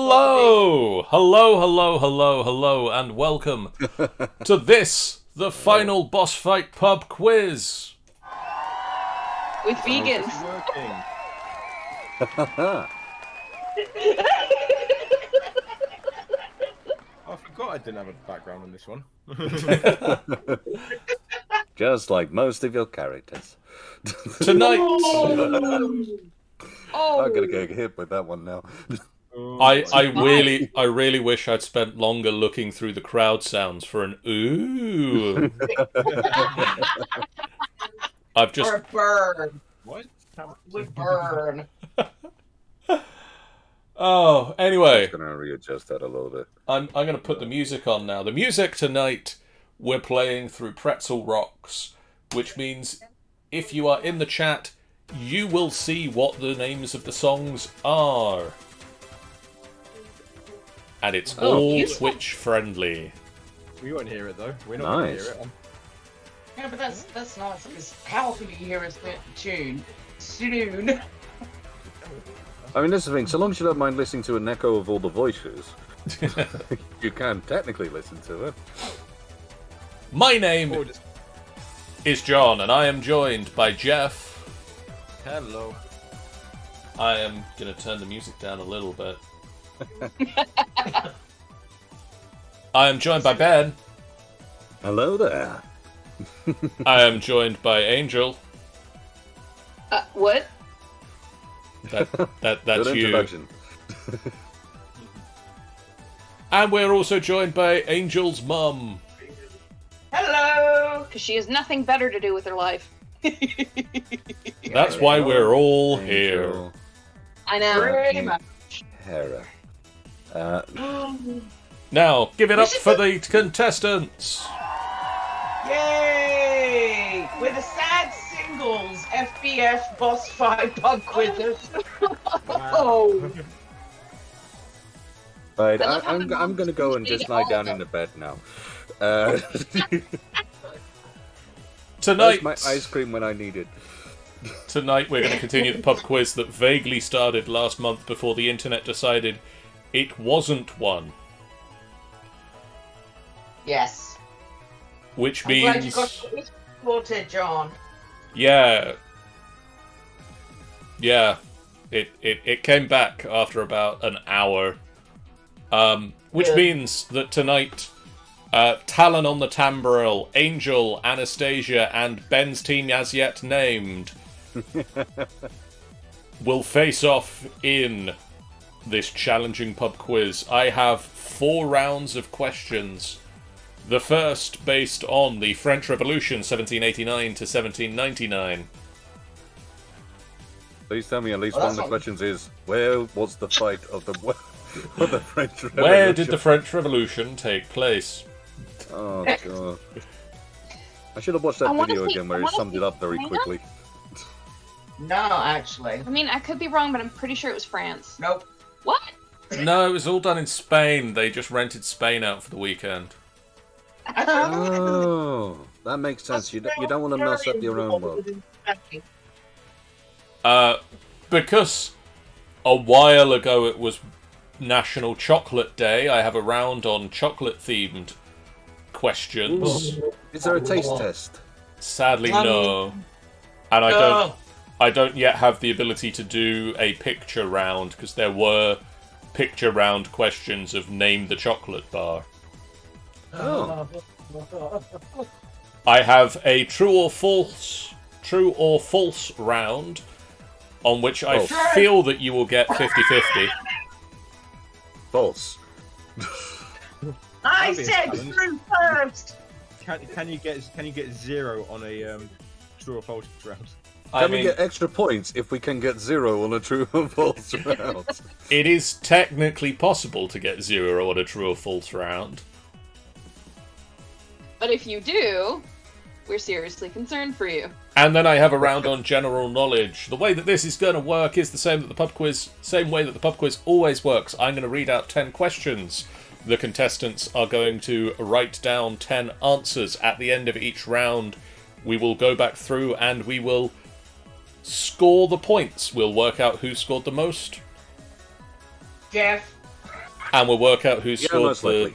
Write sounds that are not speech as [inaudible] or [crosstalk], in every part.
Hello! Hello, hello, hello, hello, and welcome [laughs] to this, the final boss fight pub quiz. with vegans. Working. I forgot I didn't have a background on this one. [laughs] Just like most of your characters. Tonight, [laughs] Oh, I'm gonna get hit with that one now. I, I really, I really wish I'd spent longer looking through the crowd sounds for an ooh. I've just, or a burn. What? Would burn. [laughs] oh, anyway. I'm gonna readjust that a little bit. I'm I'm gonna put the music on now. The music tonight we're playing through Pretzel Rocks, which means if you are in the chat, you will see what the names of the songs are. And it's Oh. all Useful. Twitch friendly. We won't hear it though. We're not going to Nice. hear it. Yeah, but that's that's nice because how can you hear us the tune soon? [laughs] I mean, this is the thing. So long as you don't mind listening to an echo of all the voices, [laughs] you can technically listen to it. My or name just, is John, and I am joined by Geoff. hello. I am gonna turn the music down a little bit. I am joined by Ben. Hello there. I am joined by Angel. Uh, what? That that [laughs] that's you. [laughs] And we're also joined by Angel's mum. Hello. because she has nothing better to do with her life. That's why we're all here. I know. Pretty much. Hera. Uh, Now, give it up for the contestants. Yay! With the sad singles FBF boss fight pub quizzes. Oh, right, I, am I'm, I'm gonna go and just lie down of in the bed now. Uh, [laughs] Tonight, my ice cream when I need it? tonight we're going to continue the pub quiz that vaguely started last month before the internet decided it wasn't one, Yes. which I'm glad you means got it sorted, John. yeah, yeah, it it it came back after about an hour, um, which Good. means that tonight. Uh, Talon on the Tambril, Angel, Anastasia, and Ben's team as yet named [laughs] will face off in this challenging pub quiz. I have four rounds of questions. The first based on the French Revolution 1789 to 1799. Please tell me at least Well, one of the questions is where was the fight of the [laughs] of the French Revolution? Where did the French Revolution take place? Oh eh. god. I should have watched that video see- again where he summed it up very China. quickly. No, actually. I mean, I could be wrong, but I'm pretty sure it was France. Nope. What? No, it was all done in Spain. They just rented Spain out for the weekend. Oh, that makes sense. You, don't- you don't want to mess up your own world. Uh, because a while ago it was National Chocolate Day, I have a round on chocolate themed questions. Is there a taste test? Sadly, Um, no. And I don't I don't yet have the ability to do a picture round because there were picture round questions of name the chocolate bar. Oh. I have a true or false true or false round on which I Oh. feel that you will get 50-50. False. I That'd be a said true first. Can, can you get can you get zero on a um, true or false round? I Can mean, we get extra points if we can get zero on a true or false [laughs] round? it is technically possible to get zero on a true or false round. But if you do, we're seriously concerned for you. And then I have a round on general knowledge. The way that this is going to work is the same that the pub quiz, same way that the pub quiz always works. I'm going to read out 10 questions. The contestants are going to write down 10 answers at the end of each round. We will go back through and we will score the points. We'll work out who scored the most. Geoff. and we'll work out who Yeah, scored most the likely.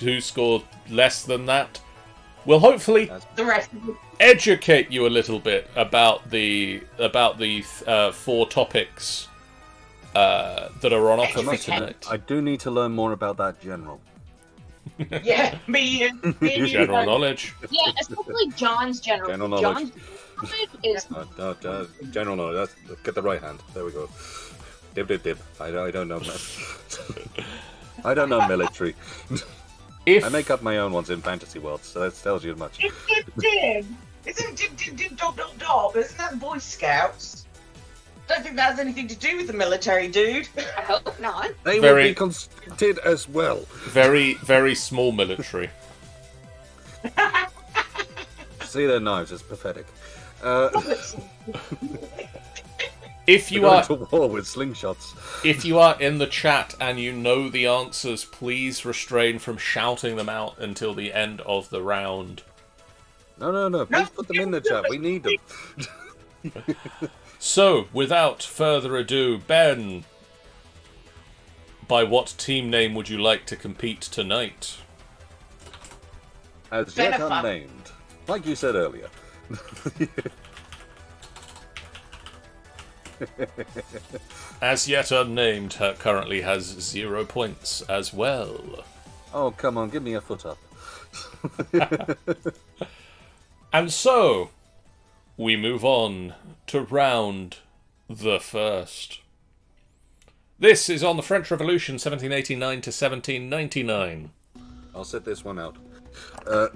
who scored less than that. We'll hopefully The rest of educate you a little bit about the about the uh, four topics uh, that are on offer for tonight. I do need to learn more about that general. Yeah, [laughs] me and me General knowledge. Yeah, especially John's general. General knowledge. John's knowledge is Uh, uh, uh, general knowledge. That's, get the right hand. There we go. Dib, dib, dib. I, I don't know. [laughs] I don't know military. If I make up my own ones in fantasy worlds, so that tells you much. Dib dib dib. Isn't dib dib dib dob dob dob? Isn't that Boy Scouts? Don't think that has anything to do with the military, dude. I hope not. They Very- will be conscripted as well. very very small military. [laughs] See their knives, it's pathetic. Uh, [laughs] If you you are to war with slingshots. if you are in the chat and you know the answers, please restrain from shouting them out until the end of the round. No, no, no. Please put them in the chat. We need them. So, without further ado, Ben, by what team name would you like to compete tonight? As yet unnamed. Like you said earlier. [laughs] As yet unnamed, currently has zero points as well. Oh, come on, give me a foot up. [laughs] [laughs] And so, we move on to round the first. This is on the French Revolution 1789 to 1799. I'll set this one out. Uh,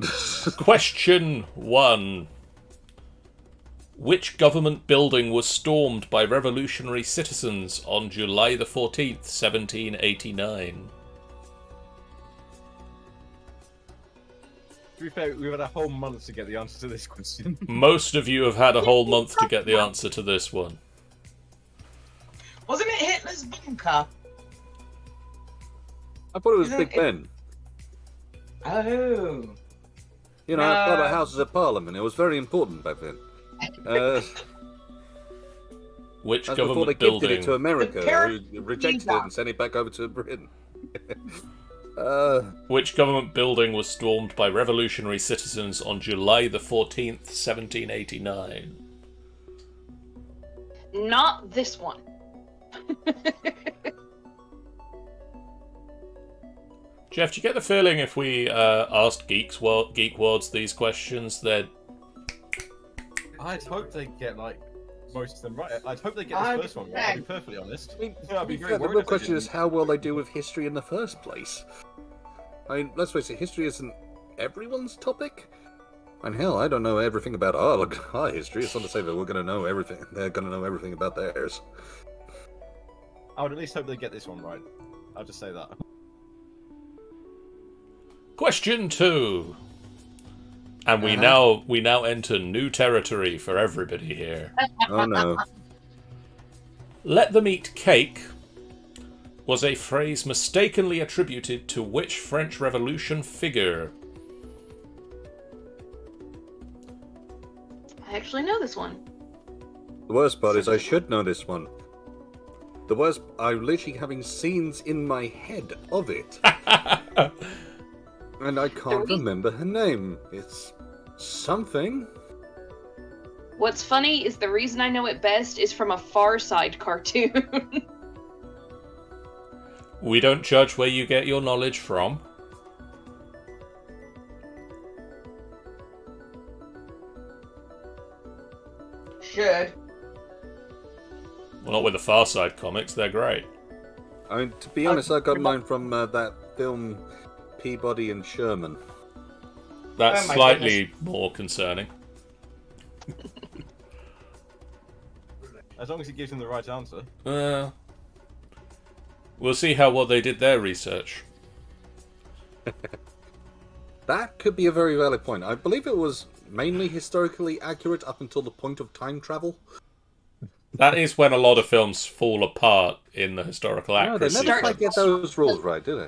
Question 1. Which government building was stormed by revolutionary citizens on July the 14th, 1789? To be fair, we've had a whole month to get the answer to this question. [laughs] [laughs] Most of you have had a whole month to get the answer to this one. Wasn't it Hitler's bunker? I thought it was Isn't Big it- Ben. Oh. You know, I thought No. about Houses of Parliament. It was very important back then. Uh, Which that's before they government gifted building? it to America, who rejected it and sent it back over to Britain. [laughs] uh, Which government building was stormed by revolutionary citizens on July the 14th, 1789? Not this one. [laughs] Geoff, do you get the feeling if we uh, asked Geeks World, Geek Worlds these questions, they'd I'd hope they get like most of them right. I'd hope they get I the first one right. I'll be perfectly honest. I mean, Yeah, I'd be be very fair, the real question is how well they do with history in the first place. I mean, let's face it, history isn't everyone's topic. And hell, I don't know everything about our, [laughs] our history. It's not to say that we're going to know everything. They're going to know everything about theirs. I would at least hope they get this one right. I'll just say that. Question two. And we Uh-huh. now we now enter new territory for everybody here. [laughs] Oh no. Let them eat cake was a phrase mistakenly attributed to which French Revolution figure? I actually know this one. The worst part is I should know this one. The worst, I'm literally having scenes in my head of it. [laughs] and I can't reason- remember her name. It's something. What's funny is the reason I know it best is from a Far Side cartoon. [laughs] We don't judge where you get your knowledge from. Should. Well, not with the Far Side comics, they're great. I mean, to be honest, I got mine from uh, that film Peabody and Sherman. That's Oh my slightly more concerning. As long as he gives them the right answer. Uh, we'll see how well they did their research. [laughs] That could be a very valid point. I believe it was mainly historically accurate up until the point of time travel. That is when a lot of films fall apart in the historical No, they never quite get those rules right, do they?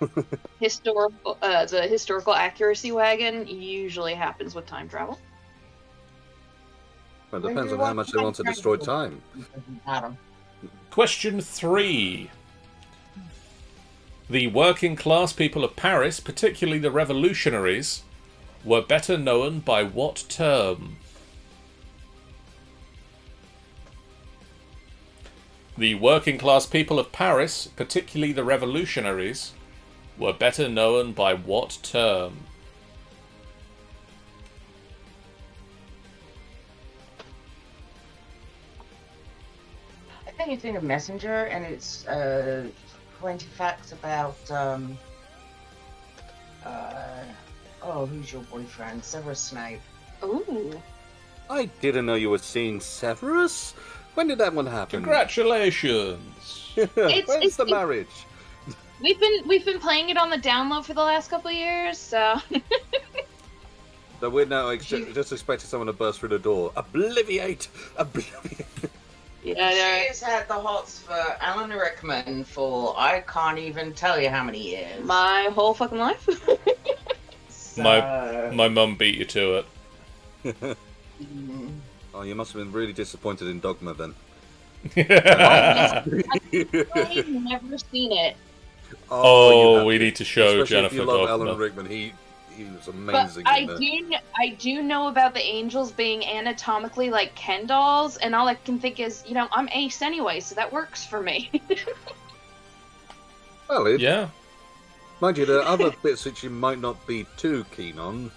[laughs] historical, uh, the historical accuracy wagon usually happens with time travel. Well, it depends on how much they want to destroy time. Adam. Question three. The working class people of Paris, particularly the revolutionaries, were better known by what term? The working class people of Paris, particularly the revolutionaries, were better known by what term? I think it's in a messenger, and it's uh, 20 facts about um. Uh, oh, who's your boyfriend? Severus Snape. Ooh. I didn't know you were seeing Severus. When did that one happen? Congratulations! [laughs] When's it's- the it- marriage? We've been we've been playing it on the download for the last couple of years, so [laughs] That we're now ex- just expecting someone to burst through the door. Obliviate! Obliviate! yeah. she no. has had the hots for Alan Rickman for I can't even tell you how many years. My whole fucking life. So, My my mum beat you to it. [laughs] Oh, you must have been really disappointed in Dogma then. [laughs] I've never seen it, Oh, you oh, have we to. need to show Especially Jennifer if you love Dogma. Alan Rickman, he he was but amazing I in that. do I do know about the angels being anatomically like Ken dolls, and all I can think is, you know, I'm ace anyway, so that works for me. [laughs] Well, it, Yeah. mind you, there are other [laughs] bits which you might not be too keen on,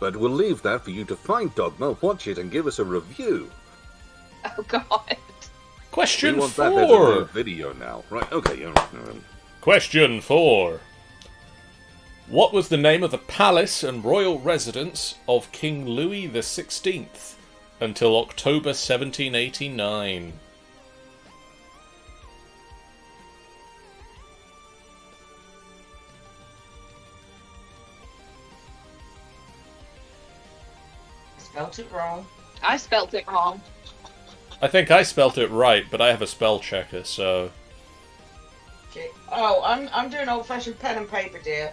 but we'll leave that for you to find Dogma, watch it, and give us a review. oh [laughs] God. Question we want that better than a four. video now, right? Okay, yeah. Um, Question four. What was the name of the palace and royal residence of King Louis the Sixteenth until October 1789? spelt it wrong. I spelt it wrong. I think I spelt it right, but I have a spell checker, so Okay. Oh, I'm I'm doing old fashioned pen and paper, dear.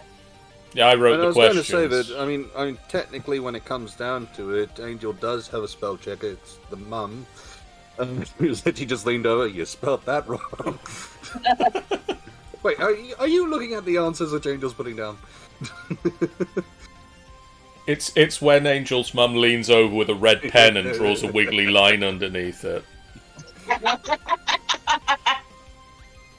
yeah, I wrote And I the was going to say that, I mean, I mean, technically, when it comes down to it, Angel does have a spell checker. It's the mum. Um, [laughs] and you said she just leaned over. You spelled that wrong. [laughs] Wait, are you, are you looking at the answers which Angel's putting down? [laughs] It's it's when Angel's mum leans over with a red pen and draws a wiggly line underneath it.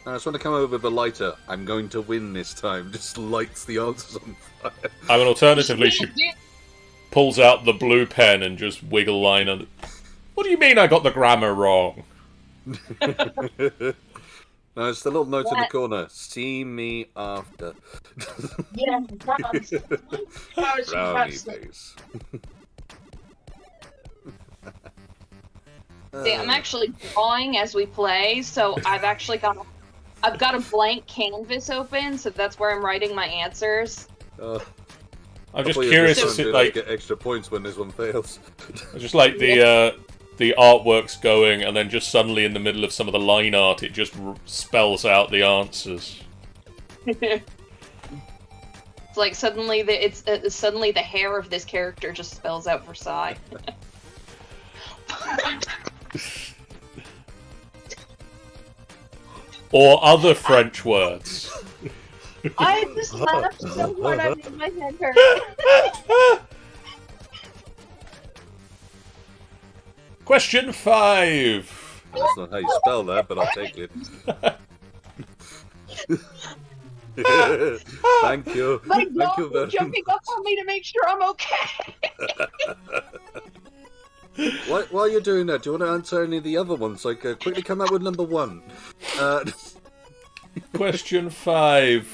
I just want to come over with a lighter. I'm going to win this time. [laughs] Just lights the answers on fire. I mean, alternatively, she [laughs] pulls out the blue pen and just wiggle line under. What do you mean I got the grammar wrong? No, it's the little note in the corner. See me after. [laughs] Yeah, brownie Brownie face. See, I'm actually drawing as we play, so I've actually got I've got a blank canvas open, so that's where I'm writing my answers. Uh, I'm just curious this to see, like, get extra points when this one fails. just like the uh, the artwork's going, and then just suddenly in the middle of some of the line art, it just r- spells out the answers. [laughs] It's like suddenly the it's uh, suddenly the hair of this character just spells out Versailles. [laughs] Or other French words. [laughs] I just laughed so hard I made my head hurt. [laughs] Question five. That's not how you spell that, but I'll take it. [laughs] Thank you. My Thank dog you was very jumping up on me to make sure I'm okay. While, while you're doing that, do you want to answer any of the other ones? Like, uh, quickly come up with number one. Uh, [laughs] Question five.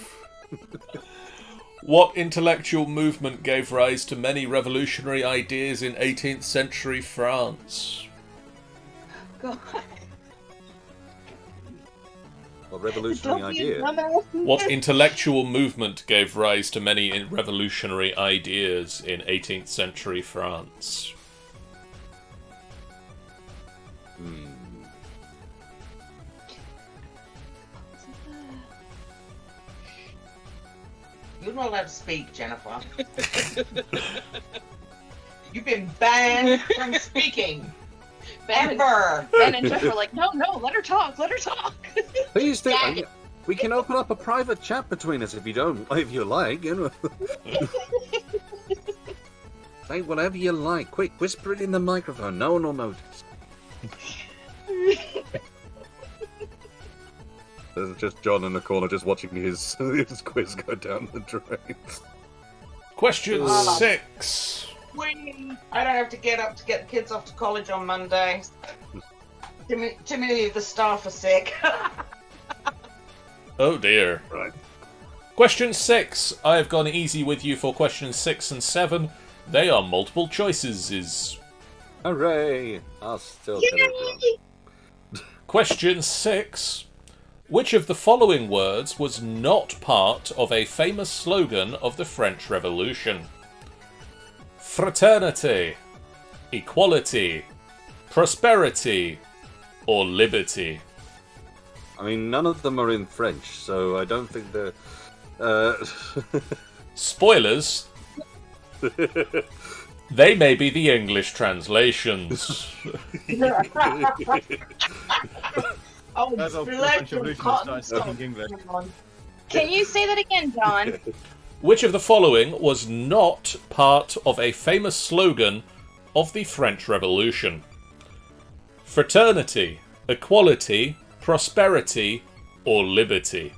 What intellectual movement gave rise to many revolutionary ideas in 18th century France? God. well, revolutionary Don't be a idea. What [laughs] intellectual movement gave rise to many revolutionary ideas in 18th century France? Hmm. You're not allowed to speak, Jennifer. You've been banned from speaking. Ben, and- Ever. ben and Geoff were like, no, no, let her talk, let her talk. [laughs] Please do. Yeah. We can open up a private chat between us if you don't, if you like. You know. [laughs] Say whatever you like. Quick, whisper it in the microphone. No one will notice. There's just John in the corner, just watching his [laughs] his quiz go down the drain. Question Ah. six. Whee! I don't have to get up to get the kids off to college on Monday. Too many, of the staff are sick. [laughs] Oh dear. Right. Question six. I have gone easy with you for questions six and seven. They are multiple choices. Is Hooray! I'll still get it wrong. question six. Which of the following words was not part of a famous slogan of the French Revolution? Fraternity, equality, prosperity, or liberty? I mean, none of them are in French, so I don't think they're. Uh, [laughs] Spoilers. [laughs] they may be the English translations. [laughs] oh, That's how blood French from Revolution cotton starts speaking. English. Can you say that again, John? [laughs] Which of the following was not part of a famous slogan of the French Revolution? Fraternity, equality, prosperity, or liberty?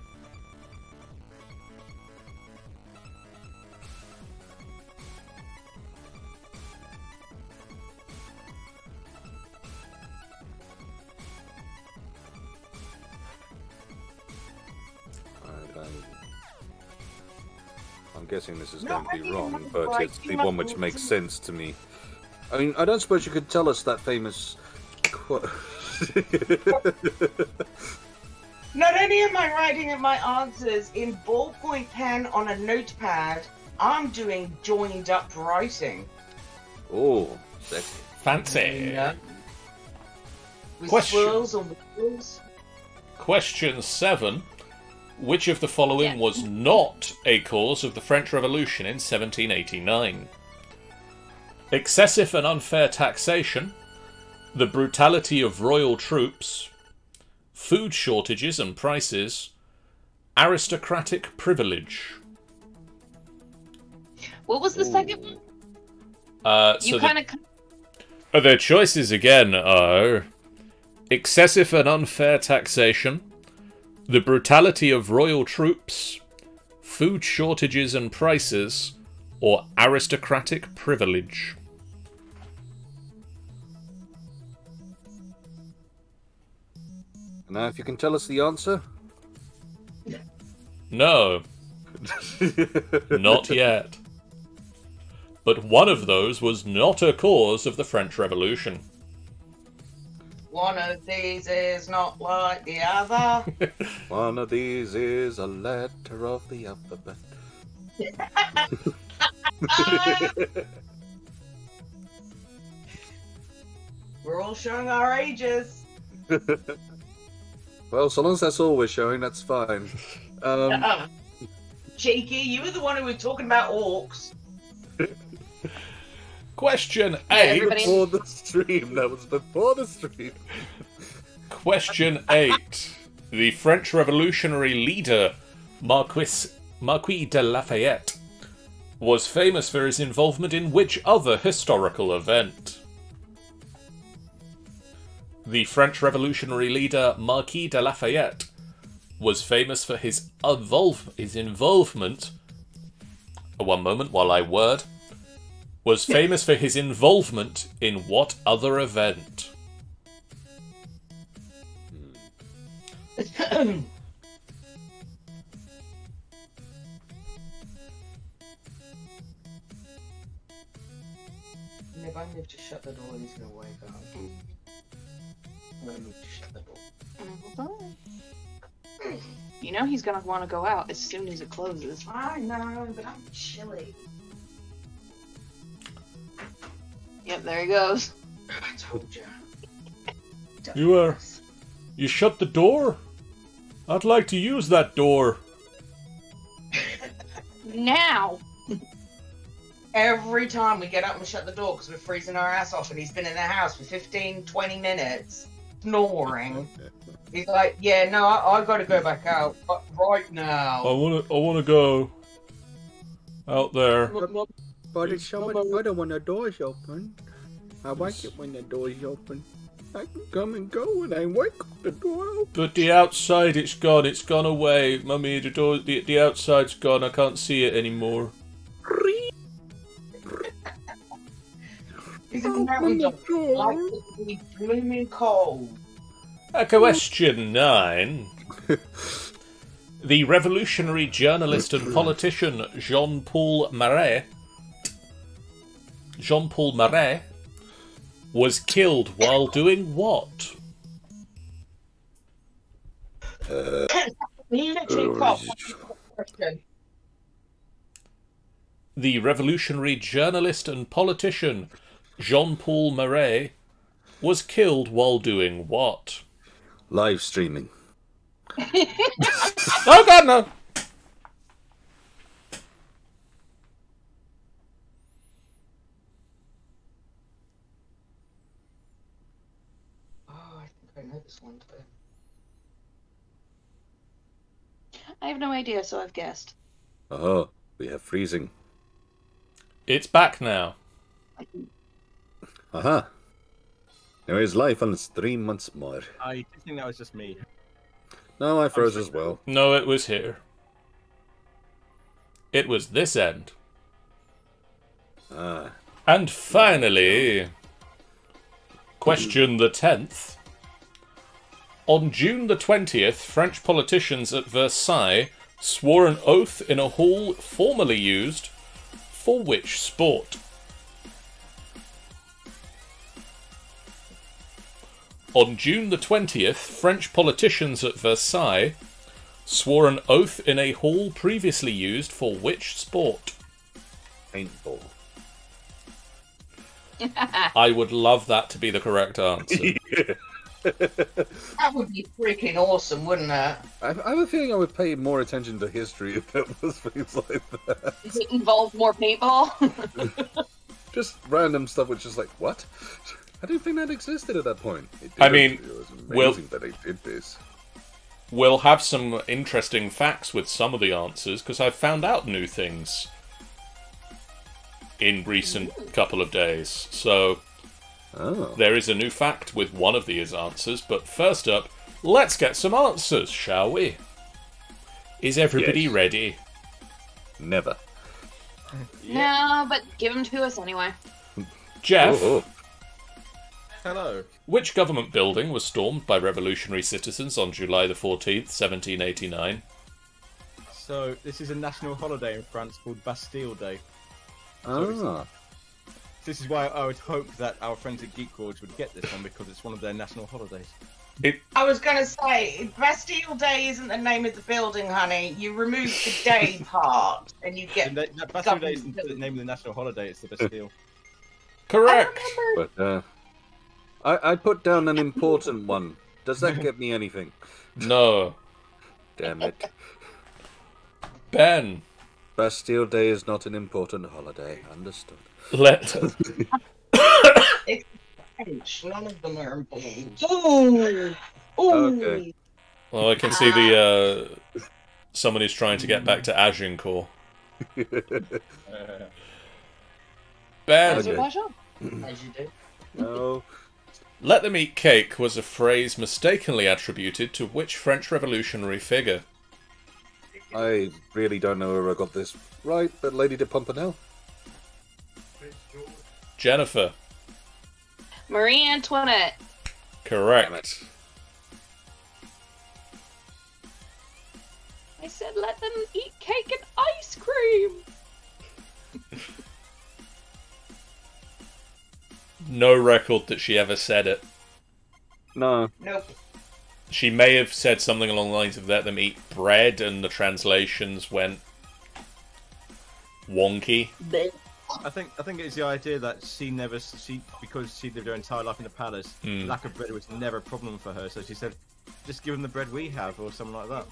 Guessing this is No, going to be wrong, but it's the one which makes sense to me. I mean, I don't suppose you could tell us that famous. Qu- [laughs] Not only am I writing my answers in ballpoint pen on a notepad, I'm doing joined up writing. oh, sexy. Fancy. Mm, yeah. With Question. swirls and wheels. Question 7. Which of the following Yeah. was not a cause of the French Revolution in 1789? Excessive and unfair taxation, the brutality of royal troops, food shortages and prices, aristocratic privilege. What was the second one? Uh, You so the- kind of. Uh, Their choices again are excessive and unfair taxation, the brutality of royal troops, food shortages and prices, or aristocratic privilege. Now, if you can tell us the answer. No, [laughs] not yet. But one of those was not a cause of the French Revolution. One of these is not like the other. [laughs] One of these is a letter of the alphabet. [laughs] We're all showing our ages. [laughs] well, so long as that's all we're showing, that's fine. Um, Cheeky, you were the one who was talking about orcs. Question Yeah, 8. everybody- before the stream, that was before the stream. Question 8. The French revolutionary leader, Marquis, Marquis de Lafayette, was famous for his involvement in which other historical event? The French revolutionary leader, Marquis de Lafayette, was famous for his, involve, his involvement. One moment while I word. Was famous for his involvement in what other event? [coughs] If I move to shut the door, he's gonna wake up. I'm gonna move to shut the door. You know he's gonna want to go out as soon as it closes. I know, but I'm chilly. Yep, there he goes. I told you. You are- You shut the door? I'd like to use that door. Now. Every time we get up and shut the door because we're freezing our ass off, and he's been in the house for 15, 20 minutes, snoring. [laughs] He's like, yeah, no, I, I got to go back out but right now. I wanna, I wanna go out there. But it's so much better when the door's open. I like it when the door's open. I can come and go and I wake up the door open. But the outside, it's gone. It's gone away, mummy. The door, the, the outside's gone. I can't see it anymore. He's a mountain dog. Like it to be blooming cold. Uh, question nine. the revolutionary journalist and politician Jean Paul Marais Jean Paul Marais was killed while doing what? Uh, he literally oh, caught question. The revolutionary journalist and politician Jean Paul Marais was killed while doing what? Live streaming. [laughs] Oh god no! Oh, I think I know this one too. I have no idea, so I've guessed. Oh, we have freezing. It's back now. Aha. There is life on three months more. I did think that was just me. No, I froze as well. No, it was here. It was this end. Ah. And finally, question the 10th. On June the 20th, French politicians at Versailles swore an oath in a hall formerly used for which sport? On June the 20th, French politicians at Versailles swore an oath in a hall previously used for which sport? Paintball. [laughs] I would love that to be the correct answer. [laughs] That would be freaking awesome, wouldn't it? I, I have a feeling I would pay more attention to history if it was things like that. Does it involve more paintball? [laughs] Just random stuff which is like, what? I didn't think that existed at that point. It I mean, it was well- amazing that they did this. we'll have some interesting facts with some of the answers because I've found out new things in recent couple of days. So Oh, there is a new fact with one of these answers, but first up, let's get some answers, shall we? Is everybody Yes. ready? never. no, but give them to us anyway. Geoff, Oh, Hello. which government building was stormed by revolutionary citizens on July the 14th, 1789? So this is a national holiday in France called Bastille Day. oh. Ah, This is why I would hope that our friends at Geek Gorge would get this one because it's one of their national holidays. I was going to say, Bastille Day isn't the name of the building, honey. You remove the day [laughs] part and you get. And that, that Bastille Day isn't the name of the national holiday; it's the Bastille. Correct! remember. but uh, I I put down an important one. Does that get me anything? [laughs] No. Damn it. Ben, Bastille Day is not an important holiday. Understood. Let French. None of them are important. Ooh. Ooh. Okay. Well, I can see the uh, someone who's trying to get back to Agincourt. [laughs] Ben, As you Okay. wash up. As you do. no. let them eat cake was a phrase mistakenly attributed to which French revolutionary figure? I really don't know where I got this right, but Lady de Pomponnel. Jennifer. Marie Antoinette. Correct. I said let them eat cake and ice cream. No record that she ever said it. No. Nope. She may have said something along the lines of let them eat bread, and the translations went wonky. I think I think it's the idea that she never she because she lived her entire life in the palace. Hmm. Lack of bread was never a problem for her, so she said, "Just give them the bread we have, or something like that."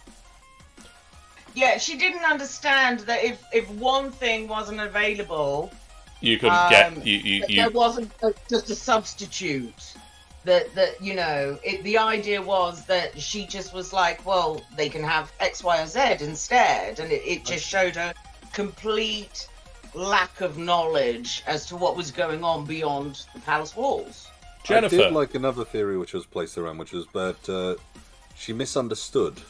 Yeah, she didn't understand that if if one thing wasn't available, You could Um, get you you, you there wasn't a, just a substitute. that that you know it, the idea was that she just was like well they can have x y or z instead and it, it just showed a complete lack of knowledge as to what was going on beyond the palace walls Jennifer. I did like another theory which was placed around, which was that uh, she misunderstood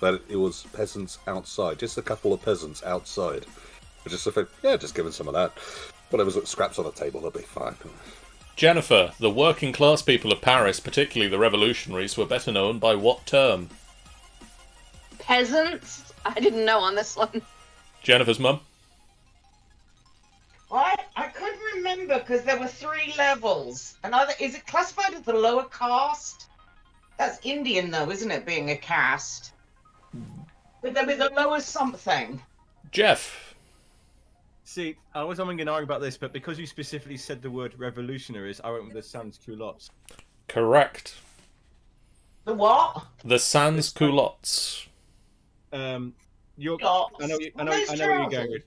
that it was peasants outside, just a couple of peasants outside. Which is sort of, yeah, just give them some of that. Whatever's got scraps on the table, they'll be fine. Jennifer, the working class people of Paris, particularly the revolutionaries, were better known by what term? Peasants? I didn't know on this one. Jennifer's mum? Well, I, I couldn't remember because there were three levels. Another is it classified as the lower caste? That's Indian though, isn't it? Being a caste. But there was a lower something. Geoff. See, I was umming and ahhing about this, but because you specifically said the word revolutionaries, I went with the sans culottes. Correct. The what? The sans culottes. Um, you're, Culottes. I know, you, I know, I know where you're going with.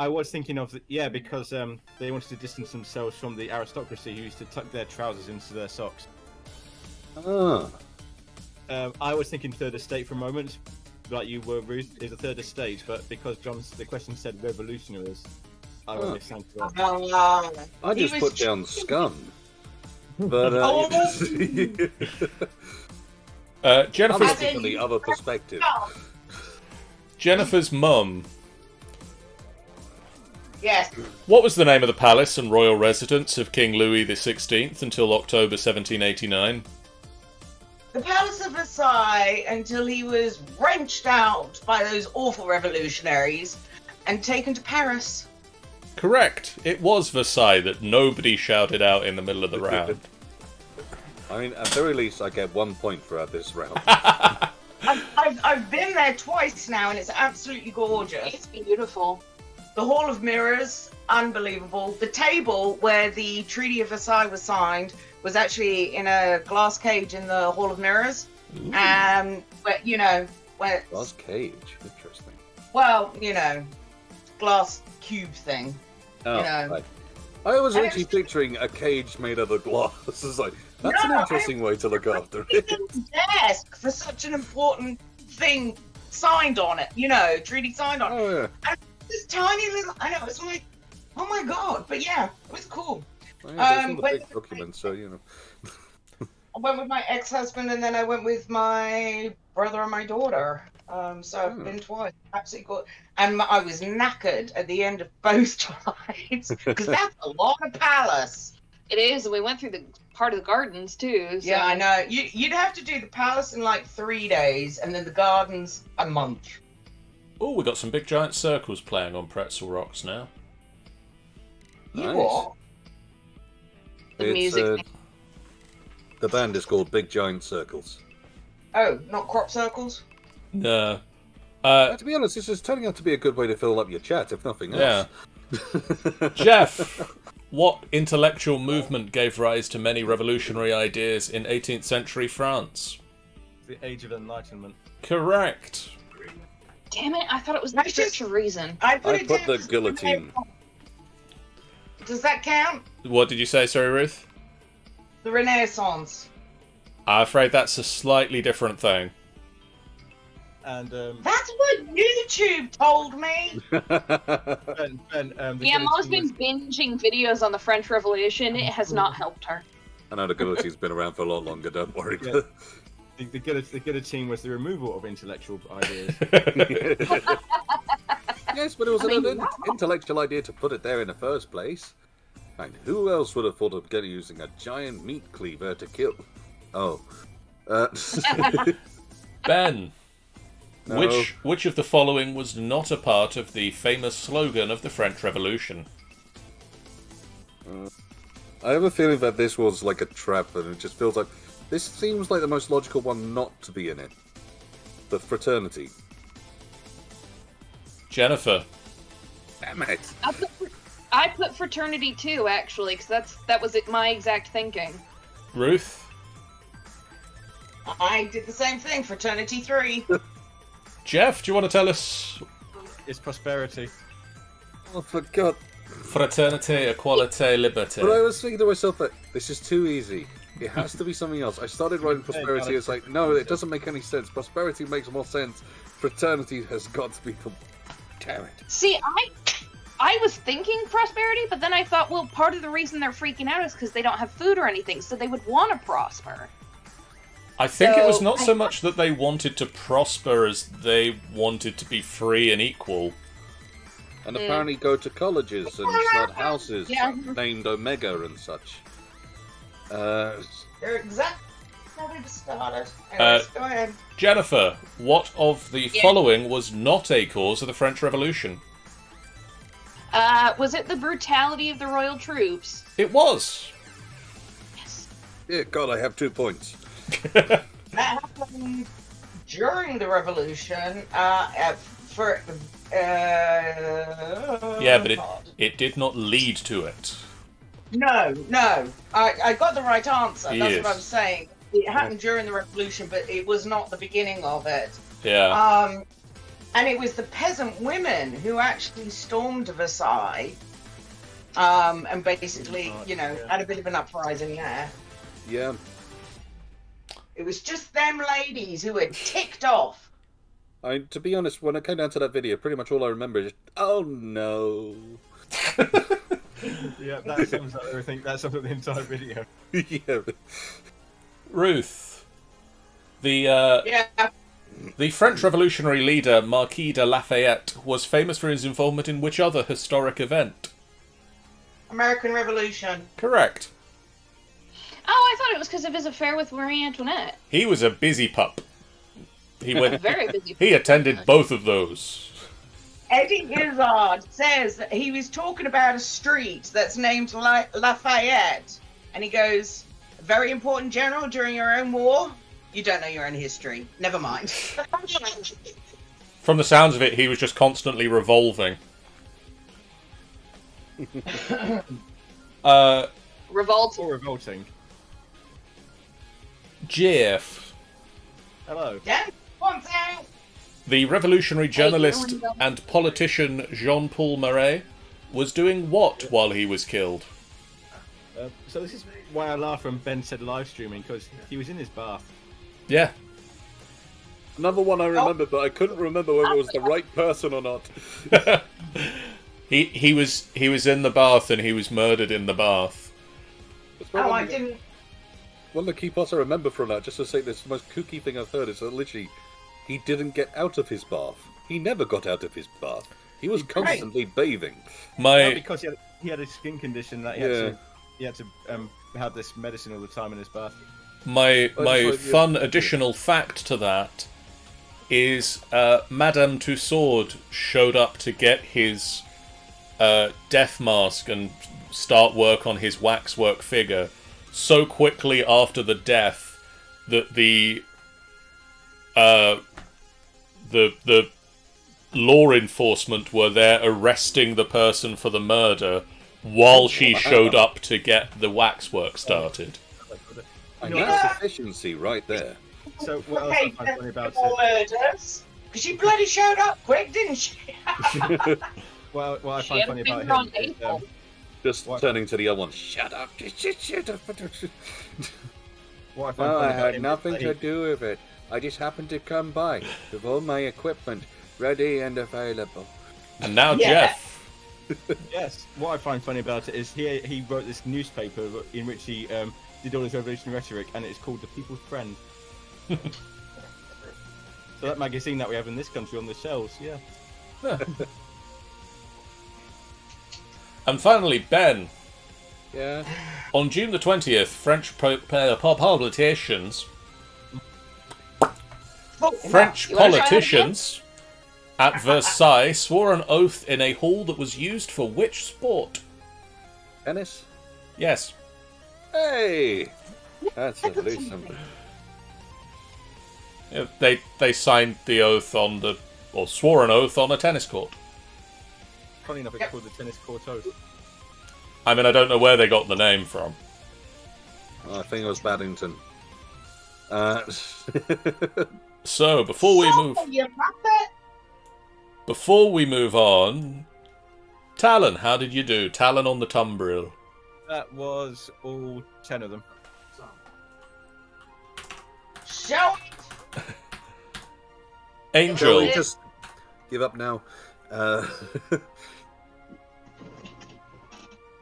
I was thinking of the, yeah, because um, they wanted to distance themselves from the aristocracy who used to tuck their trousers into their socks. Ah, Um, I was thinking third estate for a moment, like you were, Ruth, is a third estate, but because John's the question said revolutionaries, I went Oh. with sans culottes. Uh, I just was put down scum. [laughs] But uh, Oh. Uh, I'm Jennifer's, from the other perspective. Jennifer's mum. Yes. What was the name of the palace and royal residence of King Louis XVI until October 1789? The Palace of Versailles until he was wrenched out by those awful revolutionaries and taken to Paris. Correct. It was Versailles that nobody shouted out in the middle of the [laughs] round. I mean, at very least, I get one point for this round. [laughs] I've, I've, I've been there twice now and it's absolutely gorgeous. It's beautiful. The Hall of Mirrors, unbelievable. The table where the Treaty of Versailles was signed was actually in a glass cage in the Hall of Mirrors. Um, where, you know, where, Glass cage. Interesting. well, you know, glass cube thing. Oh, You know. right. I was And actually it's- picturing a cage made out of glass. [laughs] It's like that's No, an interesting way to look after it. [laughs] Desk for such an important thing signed on it, you know, treaty signed on it. Oh yeah. This tiny little, I know, it's like, oh my god, but yeah, it was cool. Oh, yeah Um, all big documents, so you know. I went with my ex-husband and then I went with my brother and my daughter. Um, so I've Hmm. been twice. Absolutely good. And my- I was knackered at the end of [laughs] both times because [laughs] that's a lot of palace. It is, and we went through the part of the gardens too. So. Yeah, I know. You, you'd have to do the palace in like three days and then the gardens a month. Oh, we got some big giant circles playing on Pretzel Rocks now. You Nice. what? The It's, music. uh, the band is called Big Giant Circles. Oh, not crop circles? No. Uh, Uh, to be honest, this is turning out to be a good way to fill up your chat, if nothing else. yeah. [laughs] Geoff, what intellectual movement gave rise to many revolutionary ideas in 18th century France? The Age of Enlightenment. Correct. Damn it! I thought it was the That's Church just- of Reason. I put, I it put the guillotine. Does that count? What did you say, sorry, Ruth? The Renaissance. I'm afraid that's a slightly different thing. And um, That's what YouTube told me. [laughs] Ben, Ben, um, the Yeah, Mom's guillotine been was- binging videos on the French Revolution. It has not helped her. I know the guillotine's been around for a lot longer, don't worry. Yeah. The, the, guillot- the guillotine was the removal of intellectual ideas. [laughs] [laughs] yes, but it was I an mean, in- intellectual idea to put it there in the first place. And who else would have thought of getting using a giant meat cleaver to kill? Oh. Uh, [laughs] Ben, no. which which of the following was not a part of the famous slogan of the French Revolution? I have a feeling that this was like a trap, and it just feels like this seems like the most logical one not to be in it. The fraternity. Jennifer. Damn it! I put, I put fraternity too, actually, because that's that was it, my exact thinking. Ruth. I did the same thing. Fraternity three. [laughs] Geoff, do you want to tell us It's prosperity. Oh, for God! fraternity, equality, liberty? But I was thinking to myself that this is too easy. It has to be something else. I started writing prosperity. It's like, no, it doesn't make any sense. Prosperity makes more sense. Fraternity has got to be. the Damn it. See, I I was thinking prosperity, but then I thought, well, part of the reason they're freaking out is because they don't have food or anything, so they would want to prosper. I think it was So, not I- so much that they wanted to prosper as they wanted to be free and equal. And Mm. apparently go to colleges and start houses Yeah. named Omega and such. Uh, They're exactly how they started. Uh, Anyways, go ahead. Jennifer, what of the Yeah. following was not a cause of the French Revolution? Uh, was it the brutality of the royal troops? It was. Yes. yeah, God, I have two points. [laughs] That happened during the revolution. Uh, uh, for uh, Yeah, but it it did not lead to it. No, no. I, I got the right answer. That's what I'm saying. It happened during the revolution, but it was not the beginning of it. Yeah. Um, and it was the peasant women who actually stormed Versailles. Um, and basically, you know, had a bit of an uprising there. Yeah, It was just them ladies who were ticked off. I to be honest, when I came down to that video, pretty much all I remember is, oh no. [laughs] [laughs] Yeah, that sums up everything. That sums up the entire video. [laughs] yeah, Ruth. The uh, Yeah. the French revolutionary leader Marquis de Lafayette was famous for his involvement in which other historic event? American Revolution. Correct. Oh, I thought it was because of his affair with Marie Antoinette. He was a busy pup. He went. [laughs] Very busy. he attended both of those. Eddie Izzard says that he was talking about a street that's named La- Lafayette, and he goes, "A "Very important general during your own war." You don't know your own history. Never mind. [laughs] From the sounds of it, he was just constantly revolving. [laughs] uh, Revolt. Or revolting. Geoff, Hello. yeah, one thing. The revolutionary journalist and politician Jean-Paul Marat, was doing what while he was killed? Uh, so this is why I laughed when Ben said live streaming because he was in his bath. Yeah, another one I remember, but I couldn't remember whether it was the right person or not. [laughs] he he was he was in the bath and he was murdered in the bath. It's Oh, one I didn't. One of the key parts I remember from that, just to say this, the most kooky thing I've heard is that literally he didn't get out of his bath. He never got out of his bath. He was constantly bathing. Well, My because he had, he had a skin condition that he had Yeah. to he had to um, have this medicine all the time in his bath. my I my like- fun additional fact to that is uh, Madame Tussaud showed up to get his uh, death mask and start work on his waxwork figure so quickly after the death that the uh, the the law enforcement were there arresting the person for the murder while she showed up to get the waxwork started. And You know, that's efficiency right there. So what else I find funny about it? murders. Because she bloody showed up quick, didn't she? [laughs] Well, what I find funny about finger him is, um, Just What? turning to the other one. Shut up! Shut [laughs] up! what I find No, I funny about had him nothing is to do with it. I just happened to come by with all my equipment ready and available. And now Yeah. Geoff. [laughs] Yes, what I find funny about it is he he wrote this newspaper in which he um, did all his revolutionary rhetoric, and it's called The People's Friend. [laughs] so that magazine that we have in this country on the shelves, yeah. [laughs] And finally, Ben. Yeah. On June the 20th, French po- po- po- French You wanna try that politicians at Versailles swore an oath in a hall that was used for which sport? Tennis? Yes. Hey! That's at least something. Yeah, They they signed the oath on the or swore an oath on a tennis court. Funny enough, it's called the tennis court oath. I mean, I don't know where they got the name from. I think it was Baddington. Uh, [laughs] So before we move before we move on, Talon, how did you do? Talon on the tumbril. That was all ten of them. Show it. [laughs] Angel. Shall we just give up now? Uh, [laughs]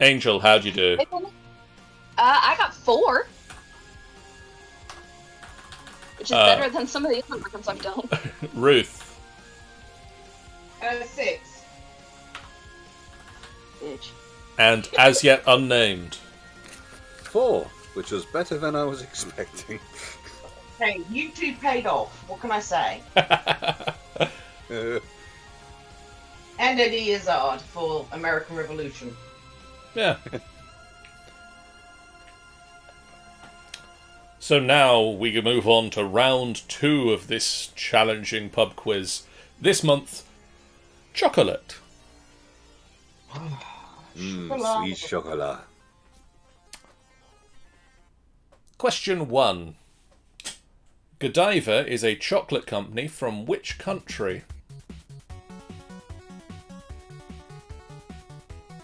Angel, how'd you do? Uh, I got four. Which is Uh, better than some of the other ones I've done. [laughs] [laughs] Ruth. Uh, six. Bitch. And as yet unnamed. four, which was better than I was [laughs] expecting. Hey, you two paid off. What can I say? Uh, And Eddie Izzard for American Revolution. Yeah. So now we can move on to round two of this challenging pub quiz. This month, chocolate. mm, sweet chocolate. Question one. Godiva is a chocolate company from which country?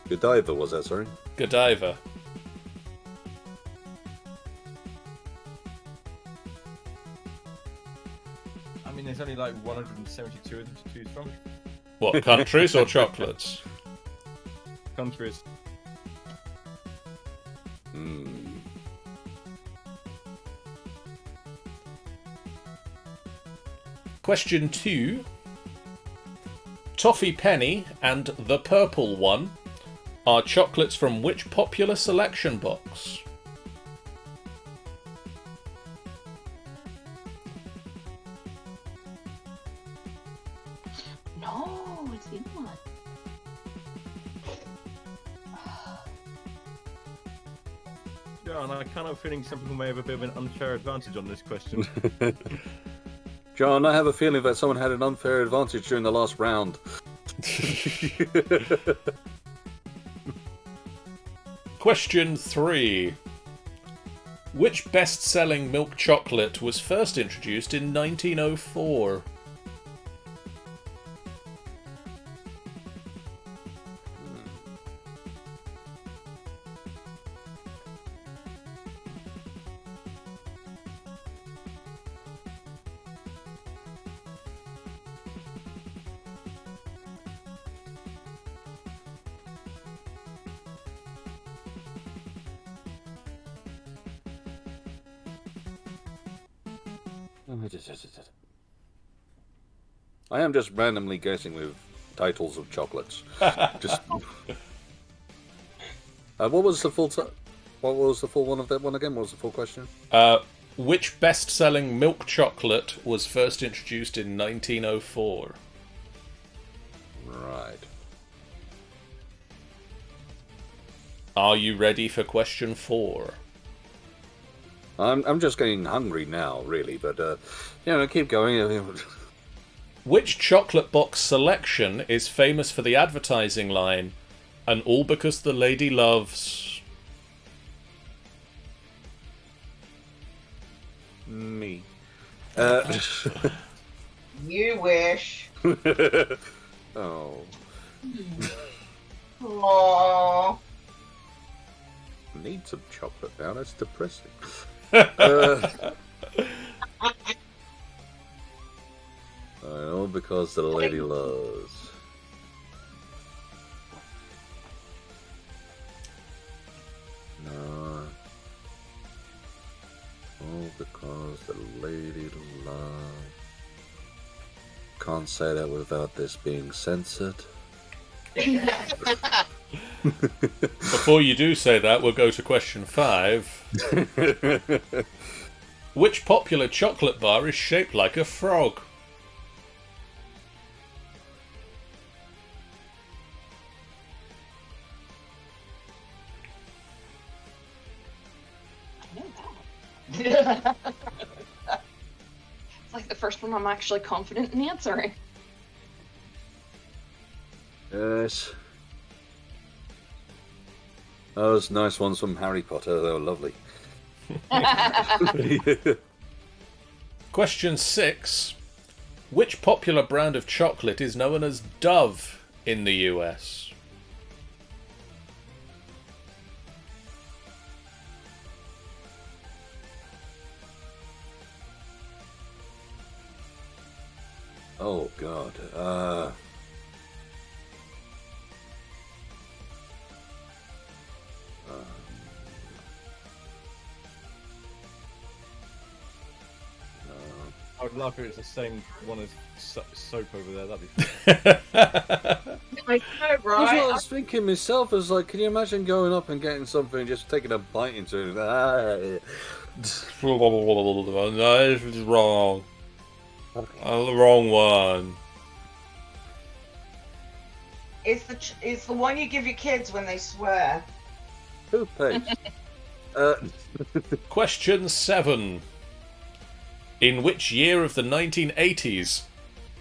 Godiva was that, sorry? Godiva. There's only like 172 of them to choose from. What, countries or chocolates? Countries. Mm. Question two. Toffee Penny and the Purple One are chocolates from which popular selection box? And I kind of feeling some people may have a bit of an unfair advantage on this question. [laughs] John, I have a feeling that someone had an unfair advantage during the last round. [laughs] Question three. Which best selling milk chocolate was first introduced in 1904? Am just randomly guessing with titles of chocolates. [laughs] just. Uh, what was the full? T- what was the full one of that one again? What was the full question? Uh, which best selling milk chocolate was first introduced in 1904? Right. Are you ready for question four? I'm I'm just getting hungry now, really. But uh, you know, keep going. [laughs] Which chocolate box selection is famous for the advertising line, and all because the lady loves. Me. Uh, [laughs] You wish. [laughs] oh. Aww. Need some chocolate now. That's depressing. [laughs] uh, Know because the lady loves. No. Oh, because the lady loves. Can't say that without this being censored. [laughs] Before you do say that, we'll go to question five. [laughs] Which popular chocolate bar is shaped like a frog? It's like the first one I'm actually confident in answering. Yes. Those nice ones from Harry Potter, they were lovely. [laughs] Question six. Which popular brand of chocolate is known as Dove in the US? Oh God. Uh. I would love if it's the same one as so- soap over there. That'd be fun. [laughs] [laughs] I know, That's what I was thinking myself. Is like, can you imagine going up and getting something, and just taking a bite into it? [laughs] Ah. no, this is wrong. Uh, the wrong one. It's the ch- it's the one you give your kids when they swear. Toothpaste. [laughs] uh, [laughs] Question 7. In which year of the 1980s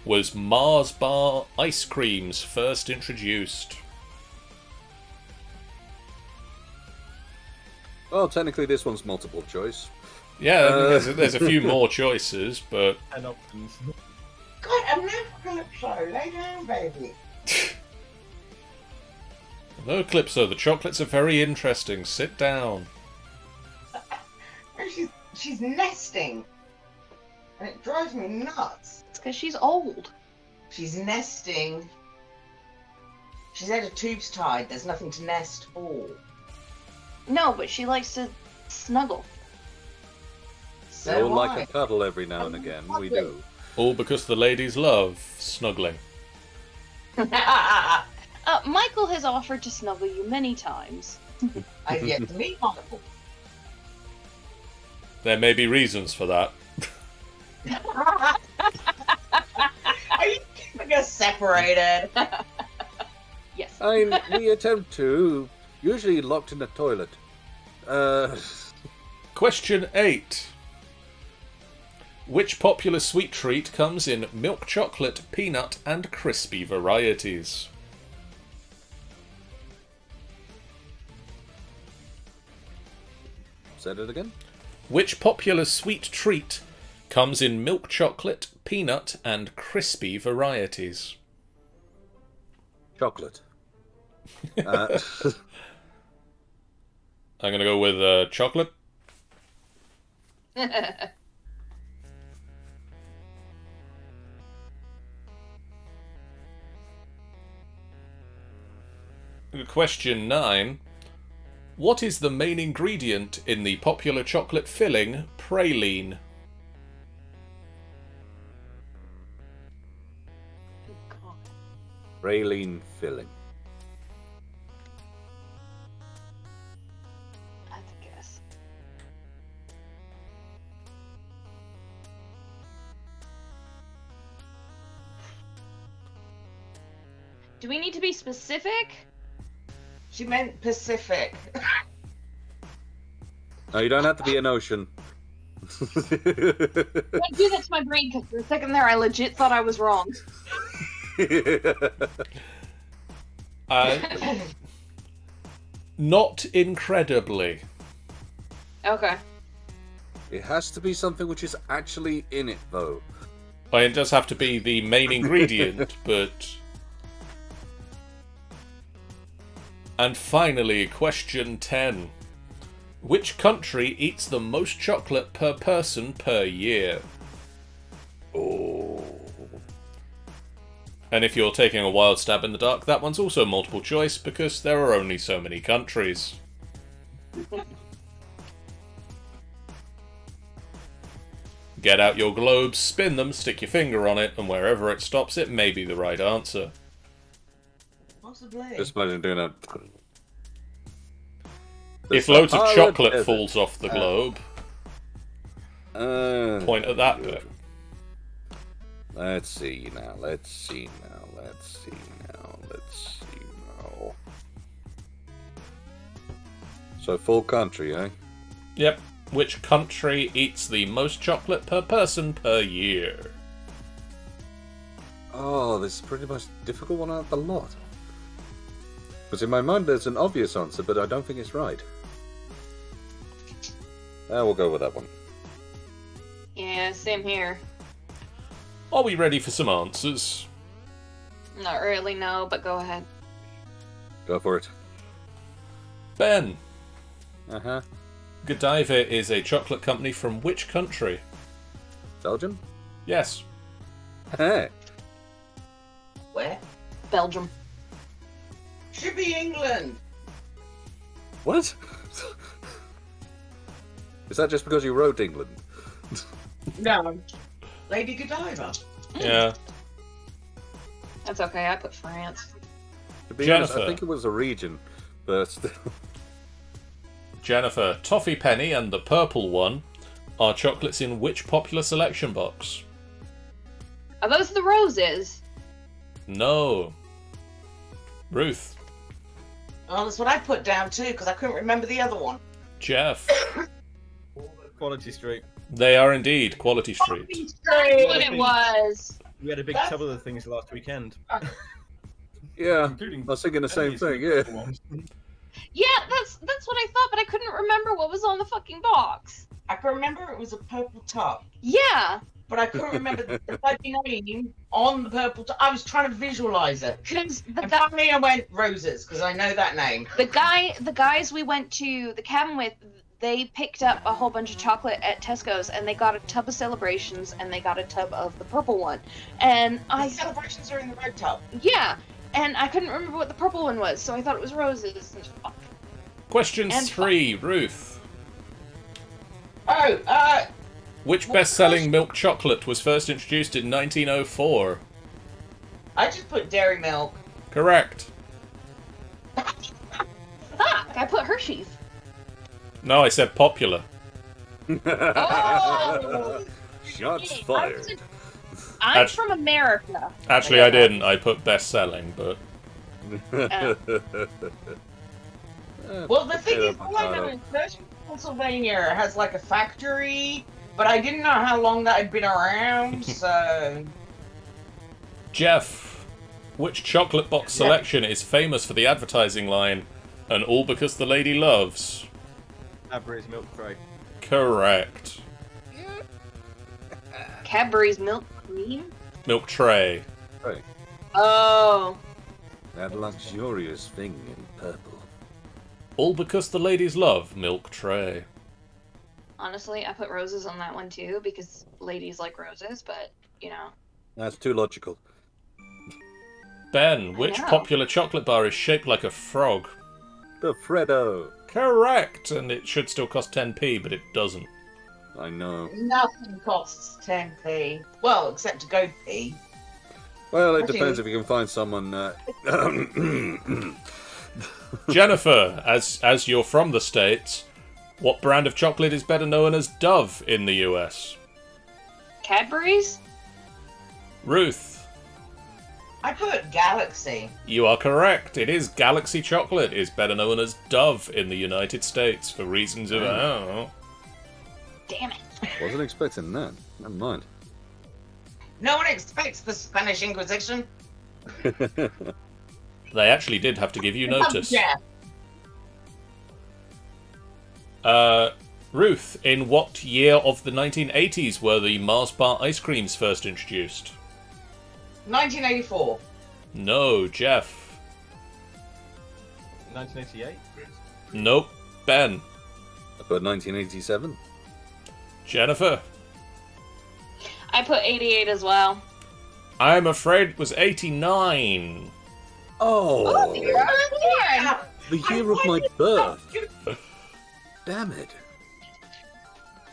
was Mars Bar ice creams first introduced? well, technically, this one's multiple choice. Yeah, Uh. there's, there's a few [laughs] more choices, but Ten options. God, I'm never gonna. Lay down, baby. [laughs] no, Calypso, the chocolates are very interesting. Sit down. And She's she's nesting, and it drives me nuts. It's because she's old. She's nesting. She's had her tubes tied. There's nothing to nest for. No, but she likes to snuggle. So So like why? a cuddle every now and again. We do. All because the ladies love snuggling. [laughs] Uh, Michael has offered to snuggle you many times. [laughs] I've yet to meet Michael. There may be reasons for that. [laughs] Are you keeping us separated? Yes. I mean, we attempt to, usually locked in the toilet. Uh, Question 8. Which popular sweet treat comes in milk chocolate, peanut, and crispy varieties? said it again. Which popular sweet treat comes in milk chocolate, peanut, and crispy varieties? Chocolate. [laughs] Uh, I'm going to go with uh, chocolate. [laughs] Question 9. What is the main ingredient in the popular chocolate filling, praline? praline filling. That's a guess. Do we need to be specific? She meant Pacific. No, you don't have to be an ocean. [laughs] Don't do that to my brain because for a second there I legit thought I was wrong. [laughs] Uh, not incredibly. Okay. it has to be something which is actually in it, though. I it does have to be the main ingredient, [laughs] but. And finally, question 10. Which country eats the most chocolate per person per year? Oh. And if you're taking a wild stab in the dark, that one's also multiple choice because there are only so many countries. Get out your globes, spin them, stick your finger on it, and wherever it stops, it may be the right answer. Possibly. Just imagine doing that. if loads of chocolate Desert. falls off the globe, Uh, point at that bit. Let's see now. Let's see now. Let's see now. Let's see now. So full country, eh? Yep. Which country eats the most chocolate per person per year? Oh, this is pretty much a difficult one out of the lot. Because in my mind there's an obvious answer, but I don't think it's right. Uh, we'll go with that one. Yeah, same here. Are we ready for some answers? Not really, no, but go ahead. Go for it. Ben, Uh huh. Godiva is a chocolate company from which country? Belgium? Yes. Hey. Where? Belgium. Should be England. What? Is that just because you wrote England? No. Lady Godiva. Yeah. That's okay. I put France. To be honest, I think it was a region, but still. Jennifer, Toffee Penny and the purple one are chocolates in which popular selection box? Are those the roses? No. Ruth, Oh, that's what I put down too, because I couldn't remember the other one. Geoff, [coughs] Quality Street. they are indeed Quality Street. That's what it was. We had a big That's- tub of the things last weekend, uh, Yeah, I was thinking the same thing, yeah. Yeah, that's that's what I thought, but I couldn't remember what was on the fucking box. I can remember it was a purple top, Yeah, but I couldn't remember the bloody name on the purple top. I was trying to visualize it. because the And guy, finally I went roses, because I know that name. the guy, the guys we went to the cabin with, they picked up a whole bunch of chocolate at Tesco's, and they got a tub of celebrations, and they got a tub of the purple one, and I I, celebrations are in the red tub. yeah, and I couldn't remember what the purple one was, so I thought it was roses. And fuck. Question And- three, Ruth. Oh, uh, Which best-selling milk chocolate was first introduced in 1904? I just put dairy milk. Correct. Fuck! I put Hershey's. No, I said popular. Oh! [laughs] Shots I'm, fired. I'm That's- from America. Actually, I didn't. I put best-selling, but [laughs] Well, the thing is, all I know is Pennsylvania has like a factory, but I didn't know how long that had been around, [laughs] so. Geoff, which chocolate box selection is famous for the advertising line, and all because the lady loves? Cadbury's milk tray. Correct. [laughs] Cadbury's milk cream. Milk tray. Right. Oh, That luxurious thing in purple. All because the ladies love milk tray. Honestly, I put roses on that one too because ladies like roses, but you know. That's too logical. Ben, which popular chocolate bar is shaped like a frog? The Freddo. Correct, and it should still cost 10p, but it doesn't. I know. Nothing costs 10p. Well, except to go p. Well, it Actually- depends if you can find someone. Uh... [coughs] [coughs] Jennifer, as as you're from the states, what brand of chocolate is better known as Dove in the US? Cadbury's? Ruth, I put Galaxy. you are correct. It is Galaxy chocolate is better known as Dove in the United States for reasons of oh. Damn it. Wasn't expecting that. Never mind. No one expects the Spanish Inquisition. [laughs] They actually did have to give you notice. Yeah. Uh, Ruth, in what year of the 1980s were the Mars bar ice creams first introduced? 1984. No, Geoff. 1988. Nope, Ben. I put 1987. Jennifer. I put 88 as well. I'm afraid it was 89. Oh, Yeah. the year of my birth. Damn it.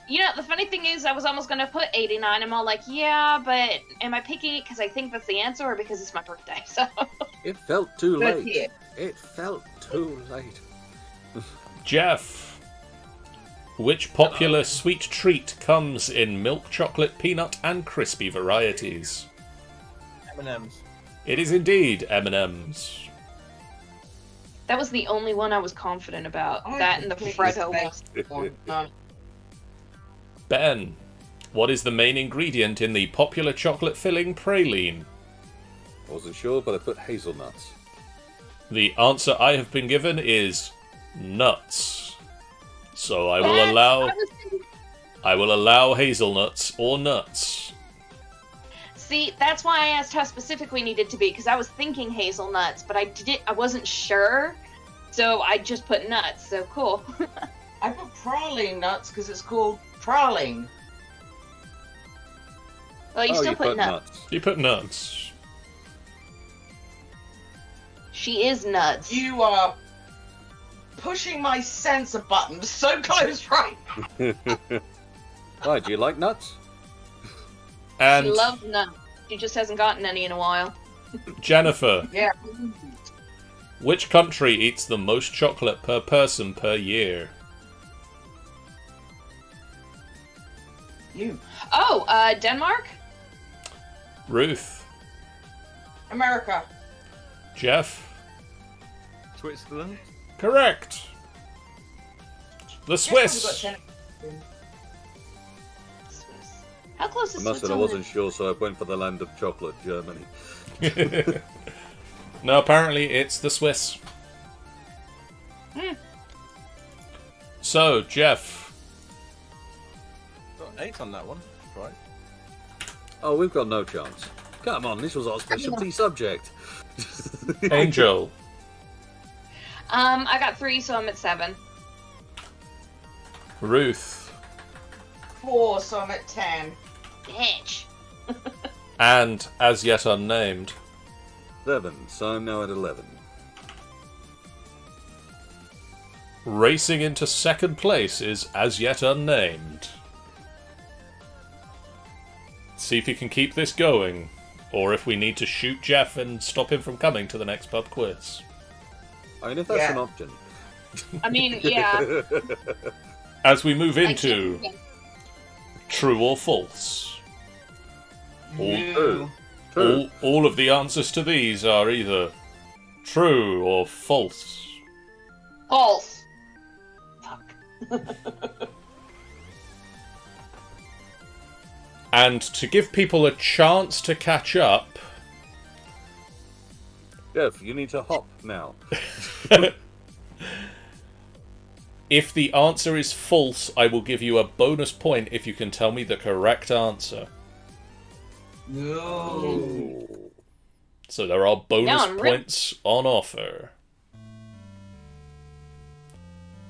You know, the funny thing is, I was almost gonna put 89. I'm all like, yeah, but am I picking it because I think that's the answer or because it's my birthday? [laughs] So, It felt too late. year. It felt too late. Geoff. Which popular sweet treat comes in milk chocolate, peanut, and crispy varieties? M&M's. It is indeed M&M's. That was the only one I was confident about. that and the Freddo one. [laughs] Ben. What is the main ingredient in the popular chocolate filling praline? I Wasn't sure, but I put hazelnuts. The answer I have been given is nuts. So I will allow I thinking- I will allow hazelnuts or nuts. See, that's why I asked how specific we needed to be because I was thinking hazelnuts, but I didn't—I wasn't sure, so I just put nuts. So cool. [laughs] I put praline nuts because it's called praline. well, you oh, still you put, put nuts. nuts. You put nuts. She is nuts. You are pushing my sensor button so close [laughs] right [laughs] Why, do you like nuts? And She loves nuts. She just hasn't gotten any in a while. Jennifer, Yeah. which country eats the most chocolate per person per year? You. Oh, uh, Denmark? Ruth, America. Geoff, Switzerland. correct. The Guess we've got Swiss. 10. Swiss. How close I is must admit, I wasn't sure, so I went for the land of chocolate, Germany. [laughs] no, apparently it's the Swiss. Hmm. So, Geoff, Got eight on that one. Right. Oh, we've got no chance. Come on, this was our specialty subject. [laughs] Angel, Um, I got three, so I'm at seven. Ruth, Four, so I'm at 10. Bitch. [laughs] and as yet unnamed. Seven, so I'm now at 11. Racing into second place is as yet unnamed. See if he can keep this going, or if we need to shoot Geoff and stop him from coming to the next pub quiz. I mean, if that's Yeah. an option. I mean, yeah. As we move into true or false, all, True. True. all, all of the answers to these are either true or false. False. Fuck. [laughs] And to give people a chance to catch up, Geoff, you need to hop now. [laughs] if the answer is false, I will give you a bonus point if you can tell me the correct answer. No. So there are bonus Now I'm points on offer.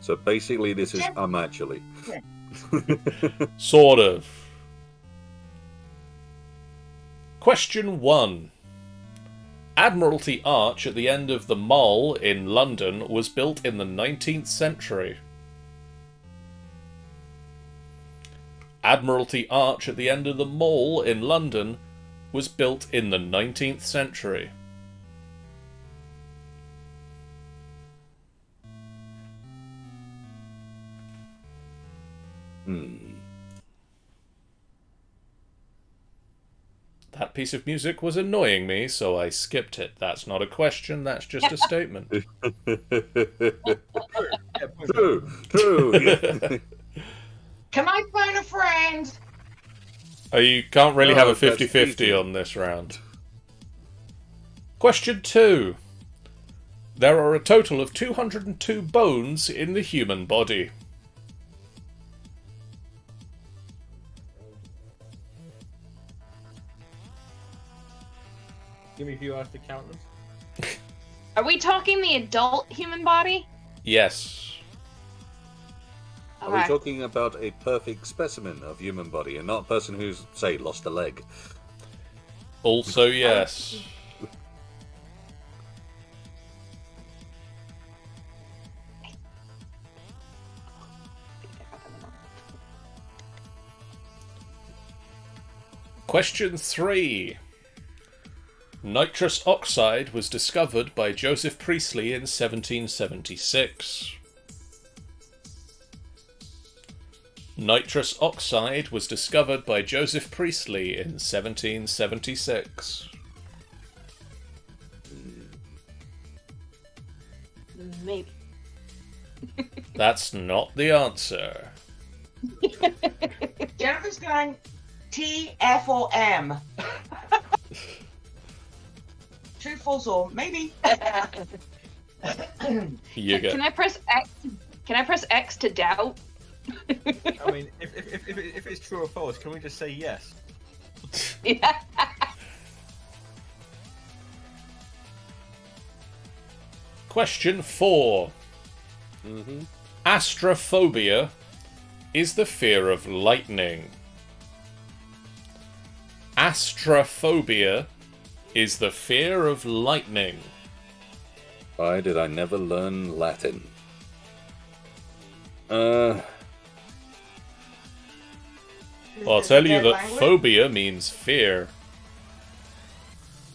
So basically, this is I'm actually. [laughs] Sort of. Question 1. Admiralty Arch at the end of the Mall in London was built in the 19th century. Admiralty Arch at the end of the Mall in London was built in the 19th century. Hmm. That piece of music was annoying me, so I skipped it. That's not a question, that's just a [laughs] statement. [laughs] True. True. [laughs] yeah. Can I phone a friend? Oh, you can't really have a 50 50 on this round. Question 2. There are a total of 202 bones in the human body. Give me a few hours to count them. Are we talking the adult human body? Yes. Are we talking about a perfect specimen of human body and not a person who's, say, lost a leg? Also, yes. Question 3. Nitrous oxide was discovered by Joseph Priestley in 1776. Nitrous oxide was discovered by Joseph Priestley in 1776. Maybe. [laughs] That's not the answer. [laughs] Jennifer's going T, F, or M. [laughs] True, false, or maybe. You go. Can I press X? Can I press X to doubt? I mean, if, if, if, if, it- if it's true or false, can we just say yes? yeah. [laughs] question four. Mm-hmm. Astrophobia is the fear of lightning. Astrophobia is the fear of lightning. Why did I never learn Latin? Uh, I'll tell you that language? phobia means fear.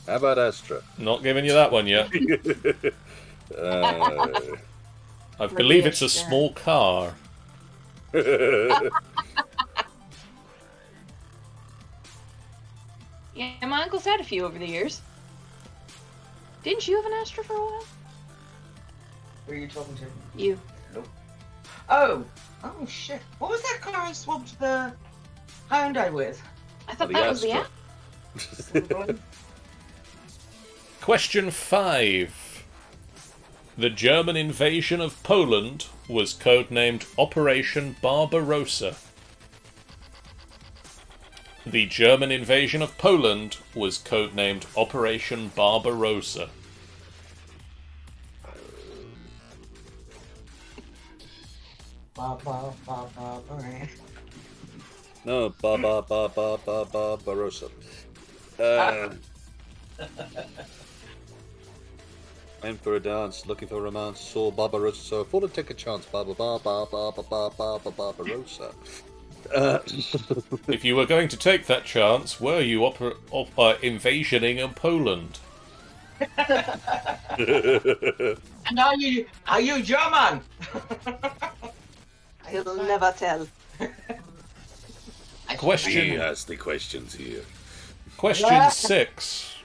how about Astra? Not giving you that one yet. Uh, [laughs] I believe it's a small car. [laughs] Yeah, my uncle's had a few over the years. Didn't you have an Astra for a while? Who are you talking to? You. Oh, oh shit! What was that car I swapped the Hyundai with? I thought that was the Astra. app. [laughs] Question 5. The German invasion of Poland was codenamed Operation Barbarossa. The German invasion of Poland was codenamed Operation Barbarossa. Ba, ba, ba, ba, ba. No, ba ba ba ba ba ba Barossa. Uh, I'm for a dance, looking for romance, saw Barbarossa, so I thought I'd take a chance. Ba ba ba ba ba ba ba ba ba Barbarossa. Uh, If you were going to take that chance, were you oper- op- uh, invasioning in Poland? And are you are you German? He'll never tell. Question he asked the questions here. Question six.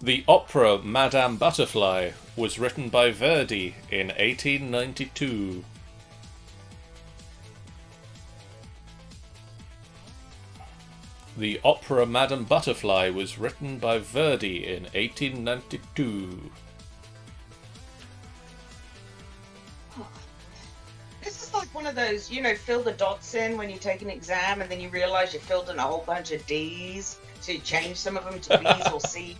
The opera Madame Butterfly was written by Verdi in 1892. The opera Madame Butterfly was written by Verdi in 1892. Like one of those, you know, fill the dots in when you take an exam and then you realize you filled in a whole bunch of D's. So you change some of them to B's or [laughs] C's.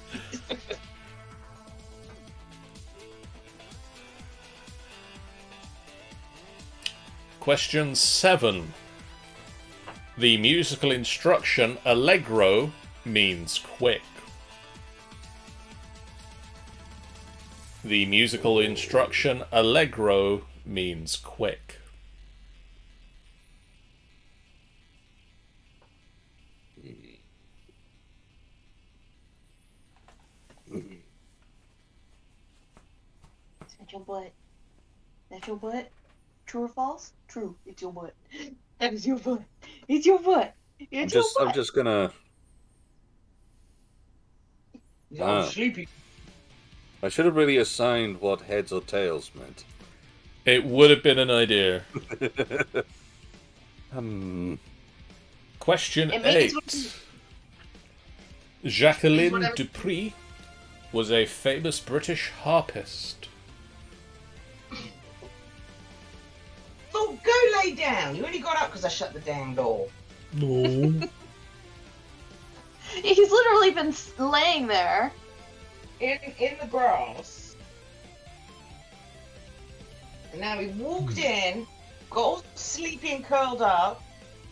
Question 7. The musical instruction allegro means quick. The musical instruction allegro means quick. Is that your butt? That's your butt? True or false? True. It's your butt. [laughs] That is your butt. It's your butt. It's I'm It's just, your I'm just gonna. He's all Ah. sleepy. I should have really assigned what heads or tails meant. It would have been an idea. [laughs] Hmm. Question 8. Jacqueline du Pré was a famous British harpist. Oh, go lay down. You only got up because I shut the damn door. No. [laughs] He's literally been laying there. In in the grass. And now he walked hmm. in, got all sleepy and curled up.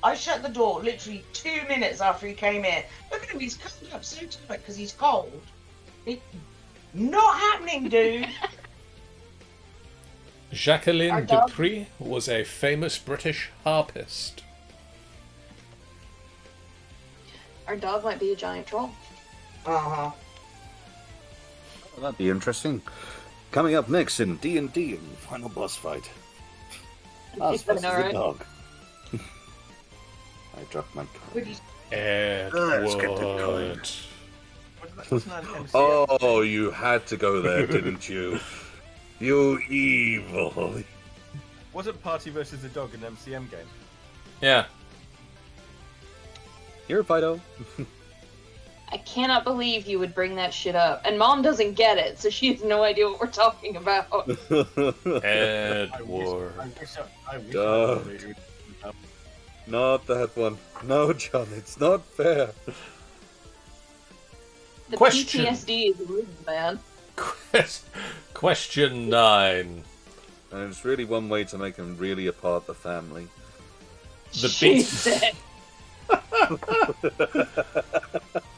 I shut the door literally two minutes after he came in. Look at him, he's curled up so tight because he's cold. It, not happening, dude. [laughs] Jacqueline du Pré was a famous British harpist. Our dog might be a giant troll. Uh huh. Well, that'd be interesting. Coming up next in D and D, and final boss fight. Us I versus the dog. [laughs] I dropped my card. Edward. get the coin. Wasn't that, wasn't that an MCM? Oh, you had to go there, didn't you? You evil. Wasn't Party versus the Dog an MCM game? Yeah. Here, Fido. [laughs] I cannot believe you would bring that shit up. And mom doesn't get it, so she has no idea what we're talking about. [laughs] Edward. I wish I, I wish I Dog. not that one. No, John, it's not fair. The Question. PTSD is real, man. Question 9. And it's really one way to make them really apart the family. The she beat- said. [laughs]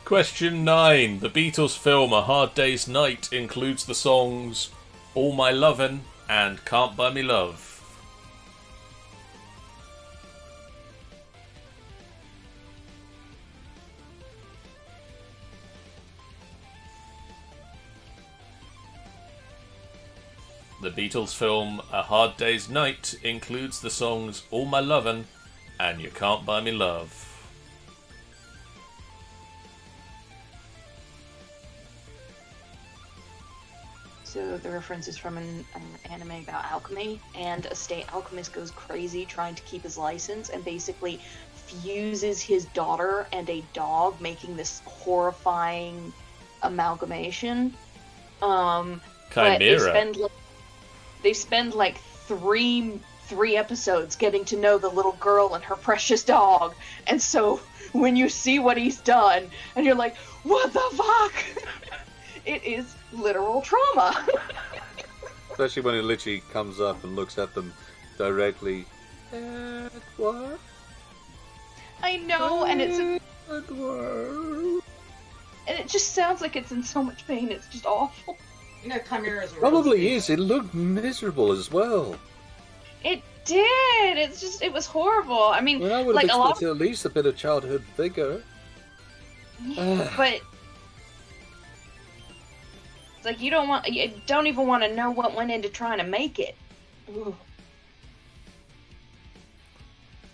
Question 9. The Beatles film A Hard Day's Night includes the songs All My Lovin', and Can't Buy Me Love. The Beatles film A Hard Day's Night includes the songs All My Lovin' and You Can't Buy Me Love. So the reference is from an, an anime about alchemy, and a state alchemist goes crazy trying to keep his license, and basically fuses his daughter and a dog, making this horrifying amalgamation. Um, but they Chimera. spend like, they spend like three three episodes getting to know the little girl and her precious dog, and so when you see what he's done, and you're like, what the fuck? [laughs] it is literal trauma. [laughs] Especially when it literally comes up and looks at them directly. Edward, I know, and it's Edward. and it just sounds like it's in so much pain. It's just awful. You know, chimeras are Probably is. It looked miserable as well. It did. It's just it was horrible. I mean, Well, I would have like a lot, expected at least a bit of childhood vigor. of, ah. but it's like you don't want, you don't even want to know what went into trying to make it. Ooh.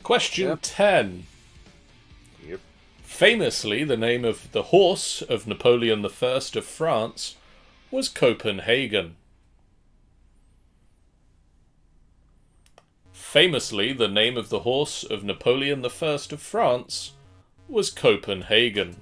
Question Yep. 10. Yep. Famously, the name of the horse of Napoleon I of France was Copenhagen. Famously, the name of the horse of Napoleon I of France was Copenhagen.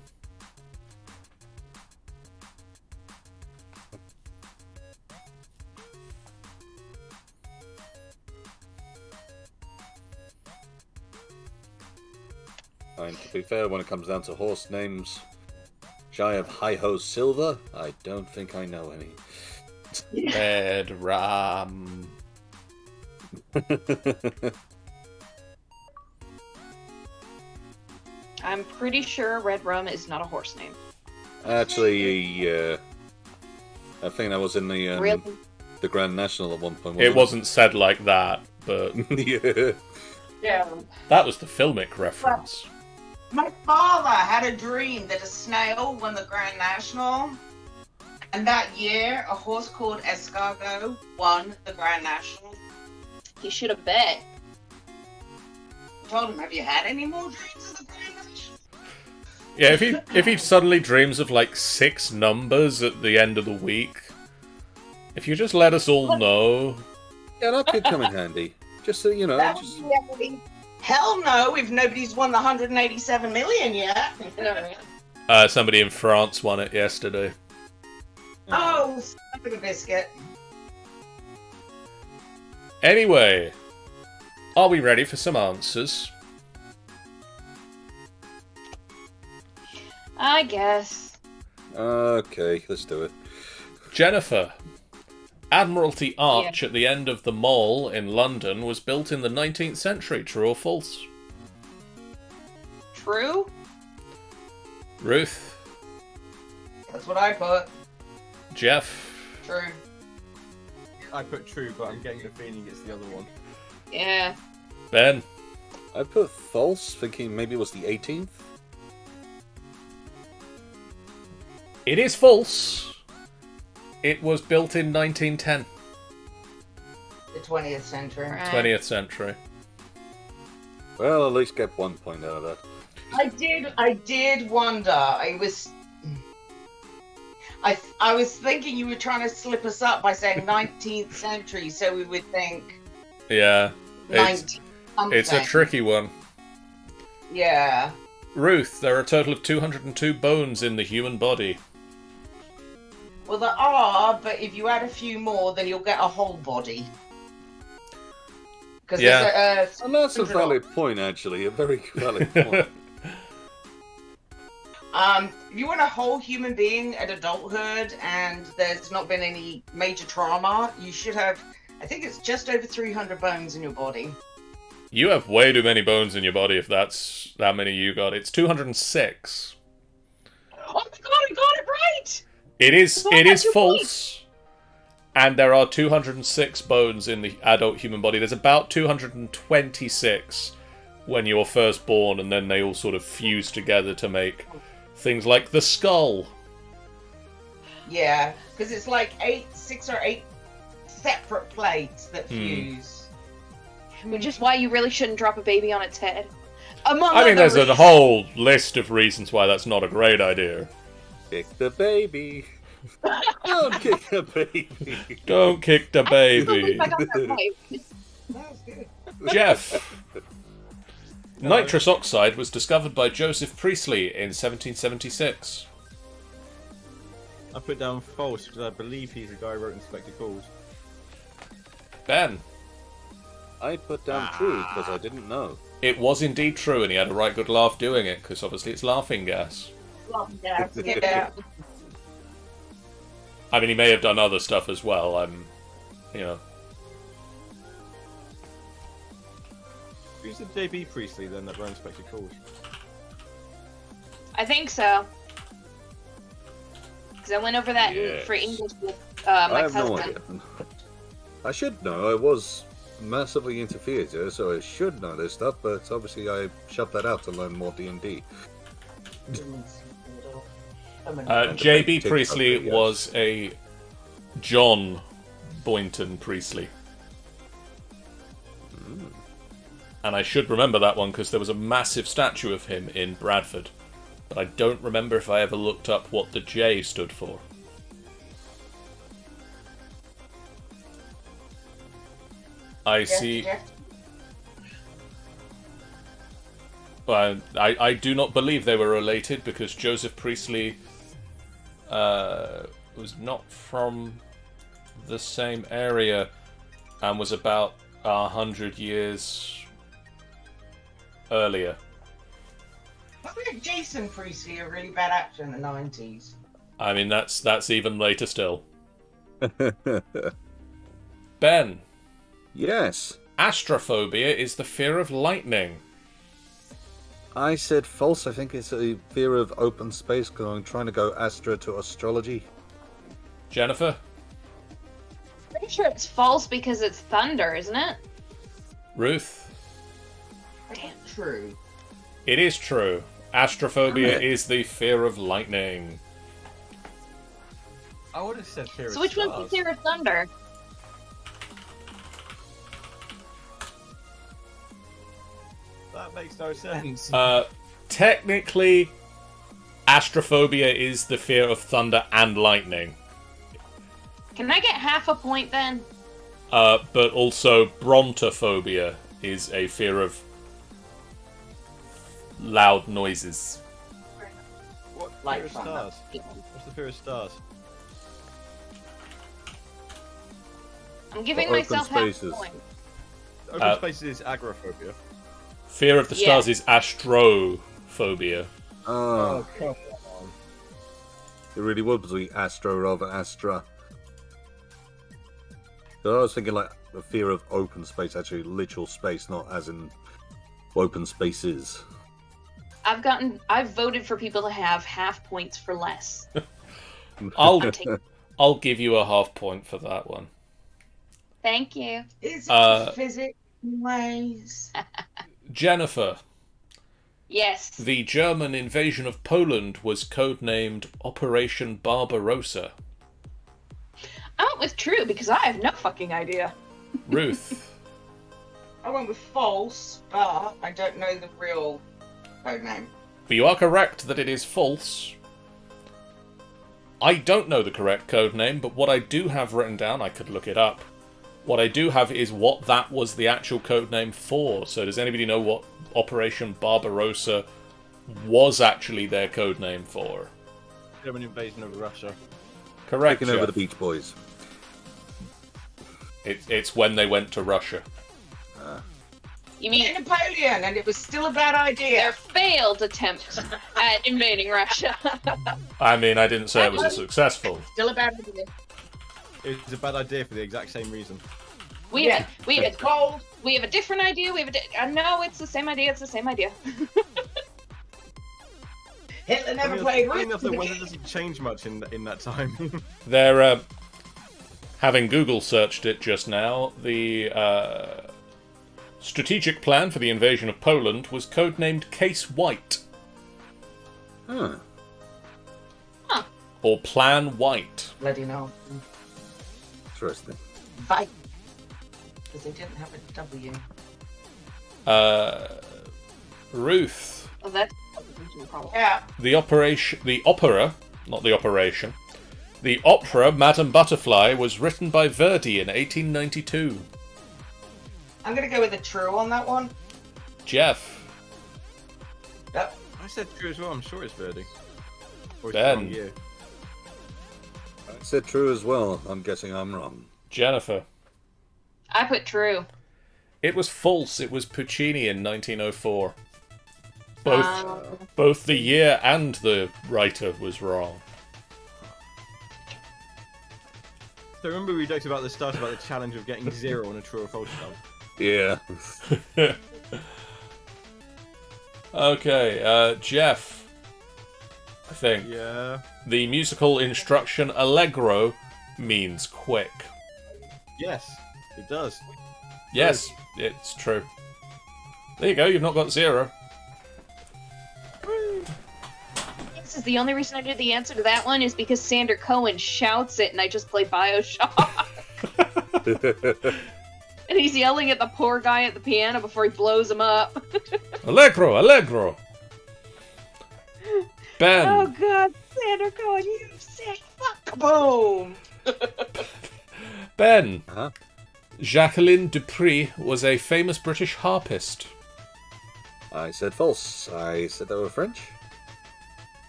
And to be fair, when it comes down to horse names, shy of Hi Ho Silver, I don't think I know any. Red Ram. I'm pretty sure Red Rum is not a horse name. Actually, uh, I think that was in the um, really? the Grand National at one point. It wasn't said like that, but [laughs] yeah. Yeah. that was the filmic reference. My father had a dream that a snail won the Grand National. And that year, a horse called Escargo won the Grand National. He should have bet. I told him, Have you had any more dreams of the Grand National? Yeah, if he if he suddenly dreams of like six numbers at the end of the week, if you just let us all know, Yeah, that could come in handy. Just so you know, That just be epic. Hell no, if nobody's won the 187 million yet. uh, somebody in France won it yesterday. Oh, son of a biscuit. Anyway, are we ready for some answers? I guess. okay. Let's do it. Jennifer, Admiralty Arch at the end of the Mall in London was built in the 19th century. True or false? True. Ruth, That's what I put. Jeff, True. I put true, but I'm getting the feeling it's the other one. Yeah. Ben, I put false, thinking maybe it was the 18th. it is false. It was built in 1910, The 20th century. Right. 20th century. Well, at least get one point out of that. I did. I did wonder. I was. I I was thinking you were trying to slip us up by saying 19th century, so we would think Yeah, it's, 19. it's a tricky one. Yeah. Ruth, there are a total of 202 bones in the human body. Well, there are, but if you add a few more, then you'll get a whole body. Because Yeah. there's a, And that's a valid point, actually. A very [laughs] valid point. Um, if you want a whole human being at adulthood and there's not been any major trauma, you should have, I think it's just over 300 bones in your body. You have way too many bones in your body if that's that many you got. It's 206. Oh my god, I got it right! It is it that's false. and there are 206 bones in the adult human body. There's about 226 when you're first born, and then they all sort of fuse together to make things like the skull. Yeah, because it's like eight, six or eight separate plates that Hmm. fuse. Which is why you really shouldn't drop a baby on its head. Among I mean, other there's a whole list of reasons why that's not a great idea. Kick the baby. Don't kick the baby. Don't kick the baby. believe I got that right. Jeff. Nitrous oxide was discovered by Joseph Priestley in 1776. I put down false because I believe he's the guy who wrote Inspector Calls. Ben. I put down true because I ah. didn't know. It was indeed true, and he had a right good laugh doing it, because obviously it's laughing gas. Yeah. I mean, he may have done other stuff as well. I'm, you know. Who's the JB Priestley then that wrote Inspector Calls? I think so. Because I went over that in- for English with uh, my I have cousin. no idea. [laughs] I should know. I was massively into theatre, so I should know this stuff. But obviously, I shut that out to learn more D and D. Uh, J.B. TikTok Priestley videos. was a John Boynton Priestley. And I should remember that one because there was a massive statue of him in Bradford. But I don't remember if I ever looked up what the J stood for. I see. Well, I, I do not believe they were related because Joseph Priestley uh, was not from the same area and was about a hundred years earlier. Wasn't Jason Priestley a really bad actor in the nineties? I mean, that's that's even later still. [laughs] Ben, yes, astrophobia is the fear of lightning. I said false. I think it's a fear of open space going, trying to go Astra to astrology. Jennifer, Pretty sure it's false because it's thunder, isn't it? Ruth, Damn. True. it is true. Astrophobia is the fear of lightning. I would have said Fear So of which one's the fear of thunder? That makes no sense. Uh, technically, astrophobia is the fear of thunder and lightning. Can I get half a point then? Uh, but also, brontophobia is a fear of loud noises. what like Fear of. Stars? What's the Fear of Stars? I'm giving Open myself half a spaces. point. Open Uh, spaces is agoraphobia. Fear of the Yeah. stars is astrophobia. Oh, come on. it really was the Astro rather than Astra. So I was thinking like the fear of open space, actually literal space, not as in open spaces. I've gotten. I've voted for people to have half points for less. [laughs] I'll I'm taking- [laughs] I'll give you a half point for that one. Thank you. Is it Uh, physics [laughs] ways? Jennifer, Yes. the German invasion of Poland was codenamed Operation Barbarossa. I went with true because I have no fucking idea. Ruth, I went with false, but I don't know the real code name. but you are correct that it is false. I don't know the correct code name, but what I do have written down, I could look it up. What I do have is what that was the actual code name for. So does anybody know what Operation Barbarossa was actually their code name for? German invasion of Russia. Correct. Taking over the Beach Boys. It, it's when they went to Russia. You mean Napoleon, and it was still a bad idea. their failed attempt at invading Russia? I mean, I didn't say it was a successful. Still a bad idea. It was a bad idea for the exact same reason. we Yeah. have we have a, cold. we have a different idea. We have a di- uh, no. It's the same idea. It's the same idea. [laughs] Hitler never Funny played enough, funny enough, the weather [laughs] doesn't change much in in that time. [laughs] There, uh, Having Google searched it just now, the uh, strategic plan for the invasion of Poland was codenamed Case White, Huh. or Plan White. Bloody no. Interesting. Fight. Because they didn't have a W. Uh, Ruth, Oh, that's. Yeah. the operation, the opera, not the operation, the opera Madame Butterfly was written by Verdi in 1892. I'm going to go with a true on that one. Jeff, Yep. I said true as well. I'm sure it's Verdi. Or it's Ben. The. I said true as well. I'm guessing I'm wrong. Jennifer. I put true. It was false. It was Puccini in 1904. Both, Um, both the year and the writer was wrong. So remember we joked about the start about the challenge of getting zero on a true or false count. Yeah. [laughs] Okay, uh, Jeff. I think Yeah. the musical instruction allegro means quick. Yes, it does. Yes, it's true. There you go. You've not got zero. this is the only reason I did the answer to that one is because Sander Cohen shouts it, and I just play Bioshock, [laughs] and he's yelling at the poor guy at the piano before he blows him up. [laughs] Allegro, allegro. Ben. oh God, Sander Cohen, you sick fuck! Boom. [laughs] Ben. Uh-huh. Jacqueline du Pré was a famous British harpist. I said false. I said they were French.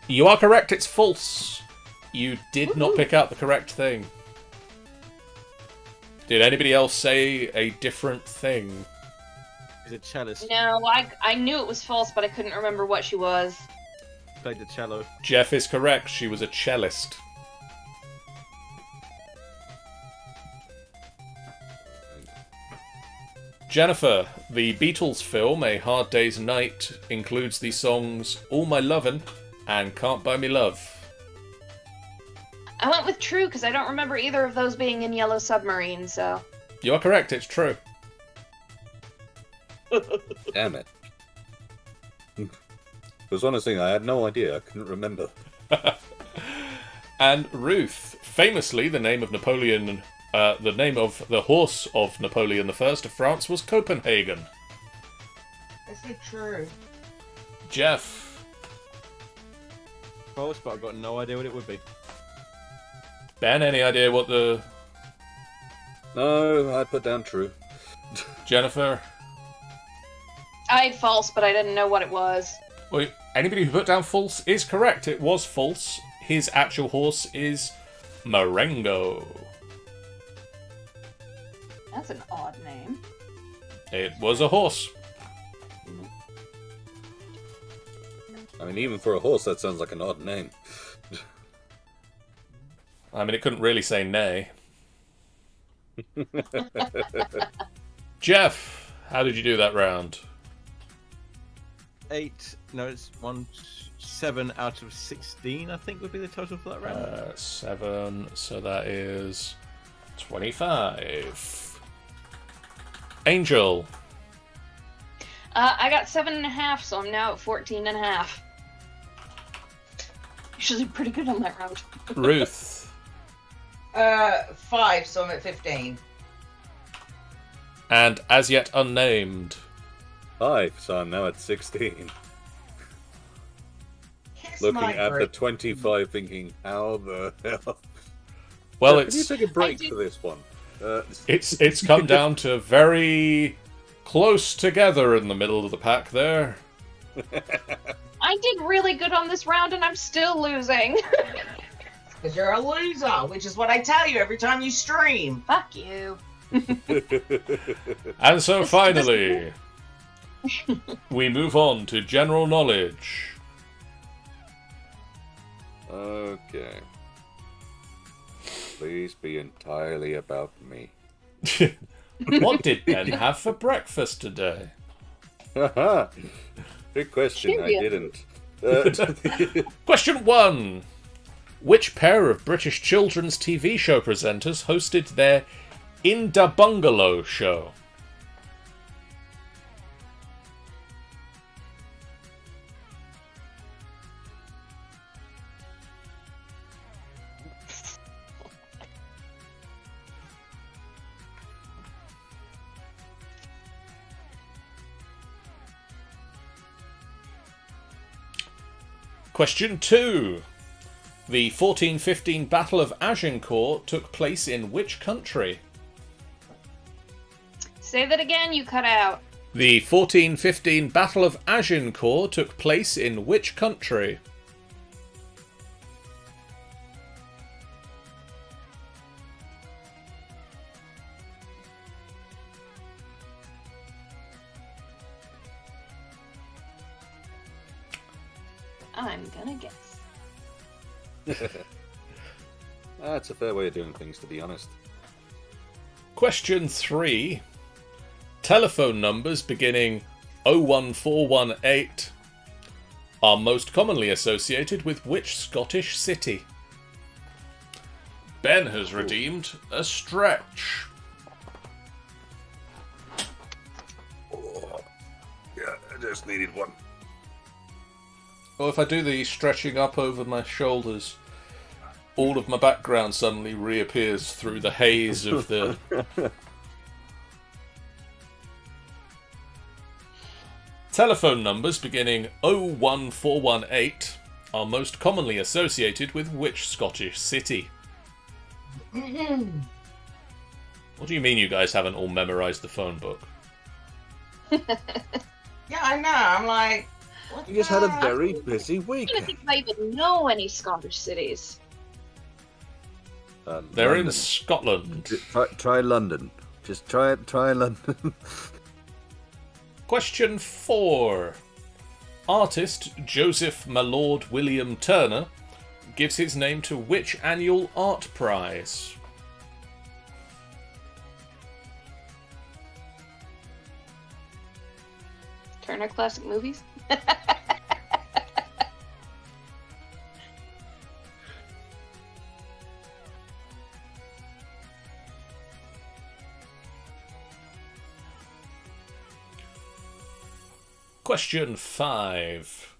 You are correct, it's false. You did not pick out the correct thing. Did anybody else say a different thing? He's a cellist. No, I I knew it was false, but I couldn't remember what she was. Played the cello. Jeff is correct, she was a cellist. Jennifer, the Beatles film A Hard Day's Night includes the songs All My Lovin' and Can't Buy Me Love. I went with true because I don't remember either of those being in Yellow Submarine. So You are correct, it's true. [laughs] Damn it. it was one of those things I had no idea. I couldn't remember. [laughs] And Ruth, famously, the name of Napoleon, uh, the name of the horse of Napoleon I of France was Copenhagen. Is it true. Jeff, False, but I've got no idea what it would be. Ben, any idea what the No, I put down true. [laughs] Jennifer? I had false, but I didn't know what it was. Well, anybody who put down false is correct. It was false. His actual horse is Marengo. That's an odd name. It was a horse. I mean, even for a horse, that sounds like an odd name. I mean, it couldn't really say nay. [laughs] Jeff, how did you do that round? Eight. No, it's one. Seven out of sixteen. I think would be the total for that round. Uh, seven, so that is 25. Angel, Uh, I got seven and a half, so I'm now at 14 and a half. Usually pretty good on that round. [laughs] Ruth, Uh, five, so I'm at 15. and as yet unnamed. Five, so I'm now at 16. Kiss Looking my at the 25, thinking, how the hell? Well, Can you take a break for this one? Uh, it's it's come down to very close together in the middle of the pack there. [laughs] I did really good on this round, and I'm still losing. [laughs] Because you're a loser, which is what I tell you every time you stream. Fuck you. [laughs] And so finally, we move on to general knowledge. Okay. Please be entirely about me. [laughs] what did Ben have for breakfast today? Haha. Good question. I didn't. Uh, [laughs] Question one. Which pair of British children's TV show presenters hosted their In Da Bungalow show? Question 2. The 1415 Battle of Agincourt took place in which country? Say that again, you cut out. The 1415 Battle of Agincourt took place in which country? [laughs] That's a fair way of doing things, to be honest. Question 3. Telephone numbers beginning 01418 are most commonly associated with which Scottish city? Ben has redeemed a stretch. Oh, yeah, I just needed one. Well, if I do the stretching up over my shoulders, all of my background suddenly reappears through the haze of the. [laughs] Telephone numbers beginning 01418 are most commonly associated with which Scottish city? [clears throat] What do you mean you guys haven't all memorized the phone book? [laughs] Yeah, I know. I'm like, what You just the had a very busy week. I don't think I even know any Scottish cities. Uh, They're in Scotland. Try, try London. Just try it. Try London. [laughs] Question 4. Artist Joseph Malord William Turner gives his name to which annual art prize? Turner Classic Movies? [laughs] Question 5.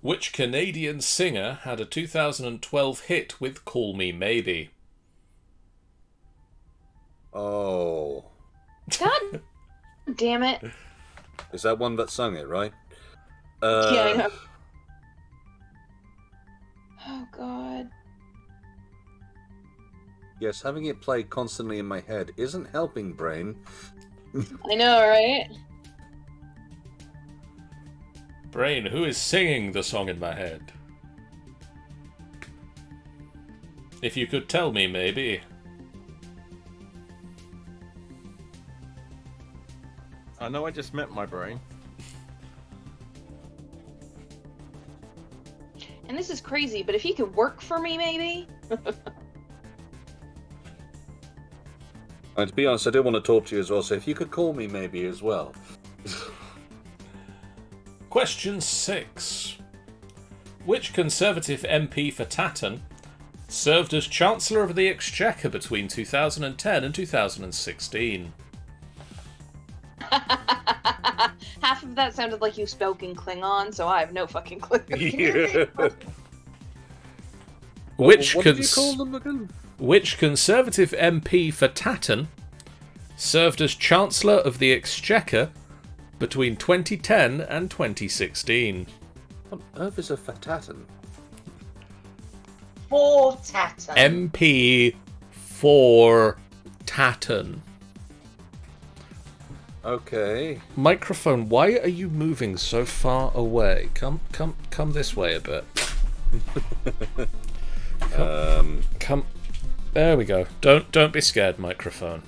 Which Canadian singer had a 2012 hit with Call Me Maybe? oh, God [laughs] damn it. Is that one that sung it, right? Uh, yeah, I know. [sighs] Oh god. Yes, having it play constantly in my head isn't helping, brain. [laughs] I know, right? Brain, who is singing the song in my head? If you could tell me, maybe. I know I just met my brain. And this is crazy, but if he could work for me, maybe? [laughs] And to be honest, I do want to talk to you as well. So if you could call me, maybe as well. [laughs] Question 6. Which Conservative MP for Tatton served as Chancellor of the Exchequer between 2010 and 2016? [laughs] Half of that sounded like you spoke in Klingon, so I have no fucking clue. [laughs] Which, what did you cons- call them again? which Conservative MP for Tatton served as Chancellor of the Exchequer between 2010 and 2016? What on earth is a fatatan? For Tata. MP for Tatton. Okay. Microphone, why are you moving so far away? Come, come, come this way a bit. [laughs] Um, Come. There we go. Don't, don't be scared, microphone.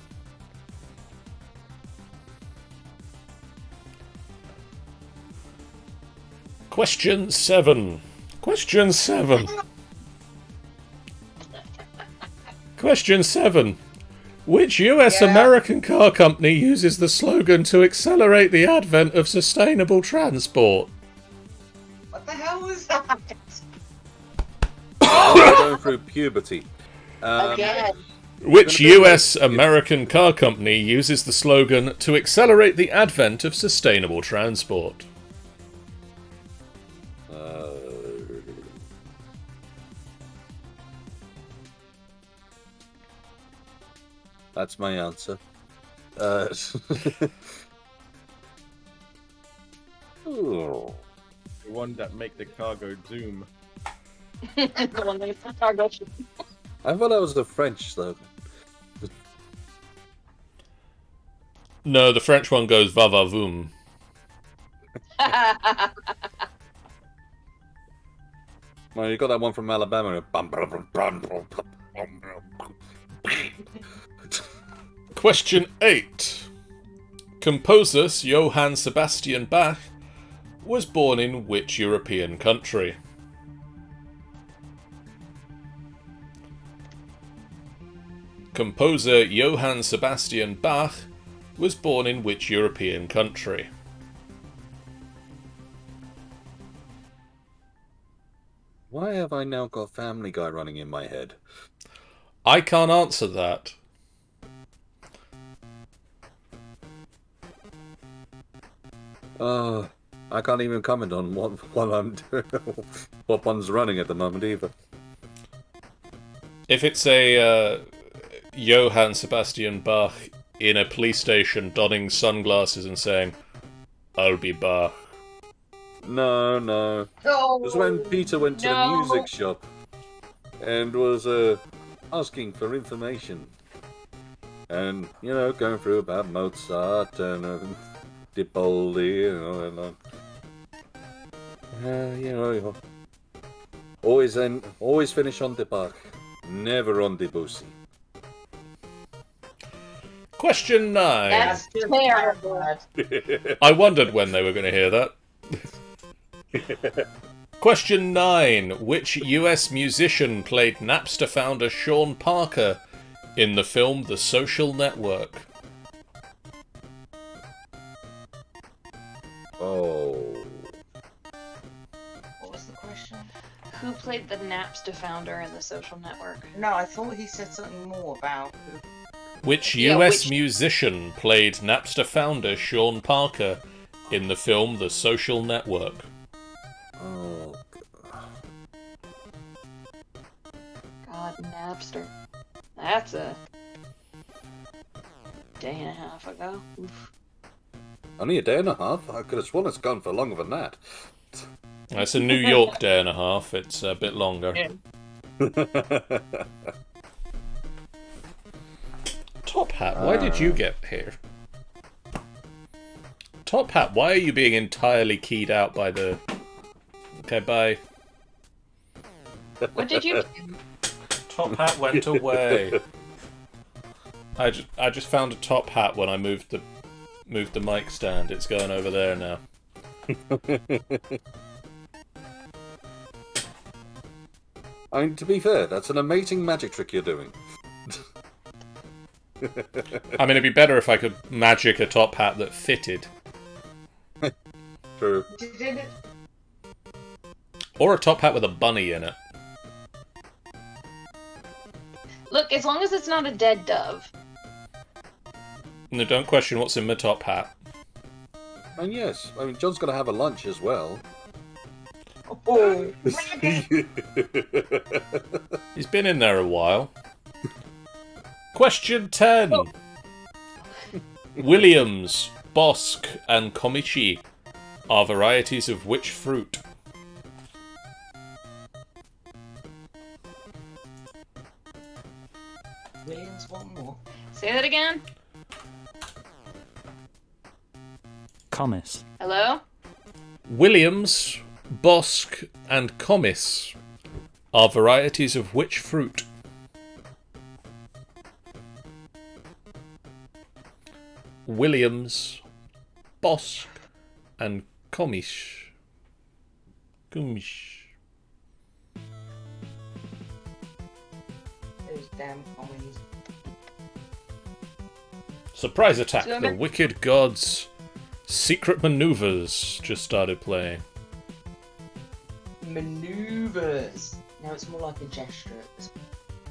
Question seven. Question seven. [laughs] Question seven. Which US Yeah. American car company uses the slogan to accelerate the advent of sustainable transport? What the hell was that? going through puberty. Um, Again. Which US American car company uses the slogan to accelerate the advent of sustainable transport? That's my answer. Uh. [laughs] The one that make the cargo zoom. [laughs] the one that the cargo ship. I thought that was the French slogan. No, the French one goes va va voom. Well, you got that one from Alabama. Question 8. Composer Johann Sebastian Bach was born in which European country? Composer Johann Sebastian Bach was born in which European country? Why have I now got Family Guy running in my head? I can't answer that. Uh, I can't even comment on what what I'm [laughs] doing, what one's running at the moment either. If it's a uh, Johann Sebastian Bach in a police station donning sunglasses and saying, I'll be Bach. No, no. It was when Peter went to the music shop and was uh, asking for information. And, you know, going through about Mozart and uh, Dipoldi and all that. lot. Uh, you know, you know, always end, always finish on the Bach, never on the Debussy. Question 9. That's terrible. [laughs] I wondered when they were going to hear that. [laughs] Question 9. Which US musician played Napster founder Sean Parker in the film The Social Network? Oh, What was the question? Who played the Napster founder in the social network? No, I thought he said something more about. Which Yeah, US which- musician played Napster founder Sean Parker in the film The Social Network? oh, God, Napster. That's a day and a half ago. Oof. Only a day and a half. I could have sworn it's gone for longer than that. It's a New York day and a half. It's a bit longer. [laughs] Top Hat, why did you get here? Top Hat, why are you being entirely keyed out by the. Okay, bye. What did you? Top Hat went [laughs] away. I just, I just found a top hat when I moved the moved the mic stand. It's going over there now. [laughs] I mean, to be fair, that's an amazing magic trick you're doing. [laughs] I mean, it'd be better if I could magic a top hat that fitted, [laughs] True. Or a top hat with a bunny in it. Look, as long as it's not a dead dove. No, don't question what's in my top hat. And yes, I mean, John's got to have a lunch as well. Oh, [laughs] He's been in there a while. Question 10. [laughs] Williams, Bosc, and Komichi are varieties of which fruit? Williams, one more. Say that again. Commis. Hello. Williams, Bosc, and Comice are varieties of which fruit? Williams, Bosc, and Comish. Comish. Those damn commies. Surprise attack! So The Wicked Gods Secret Maneuvers just started playing. Maneuvers. No, it's more like a gesture.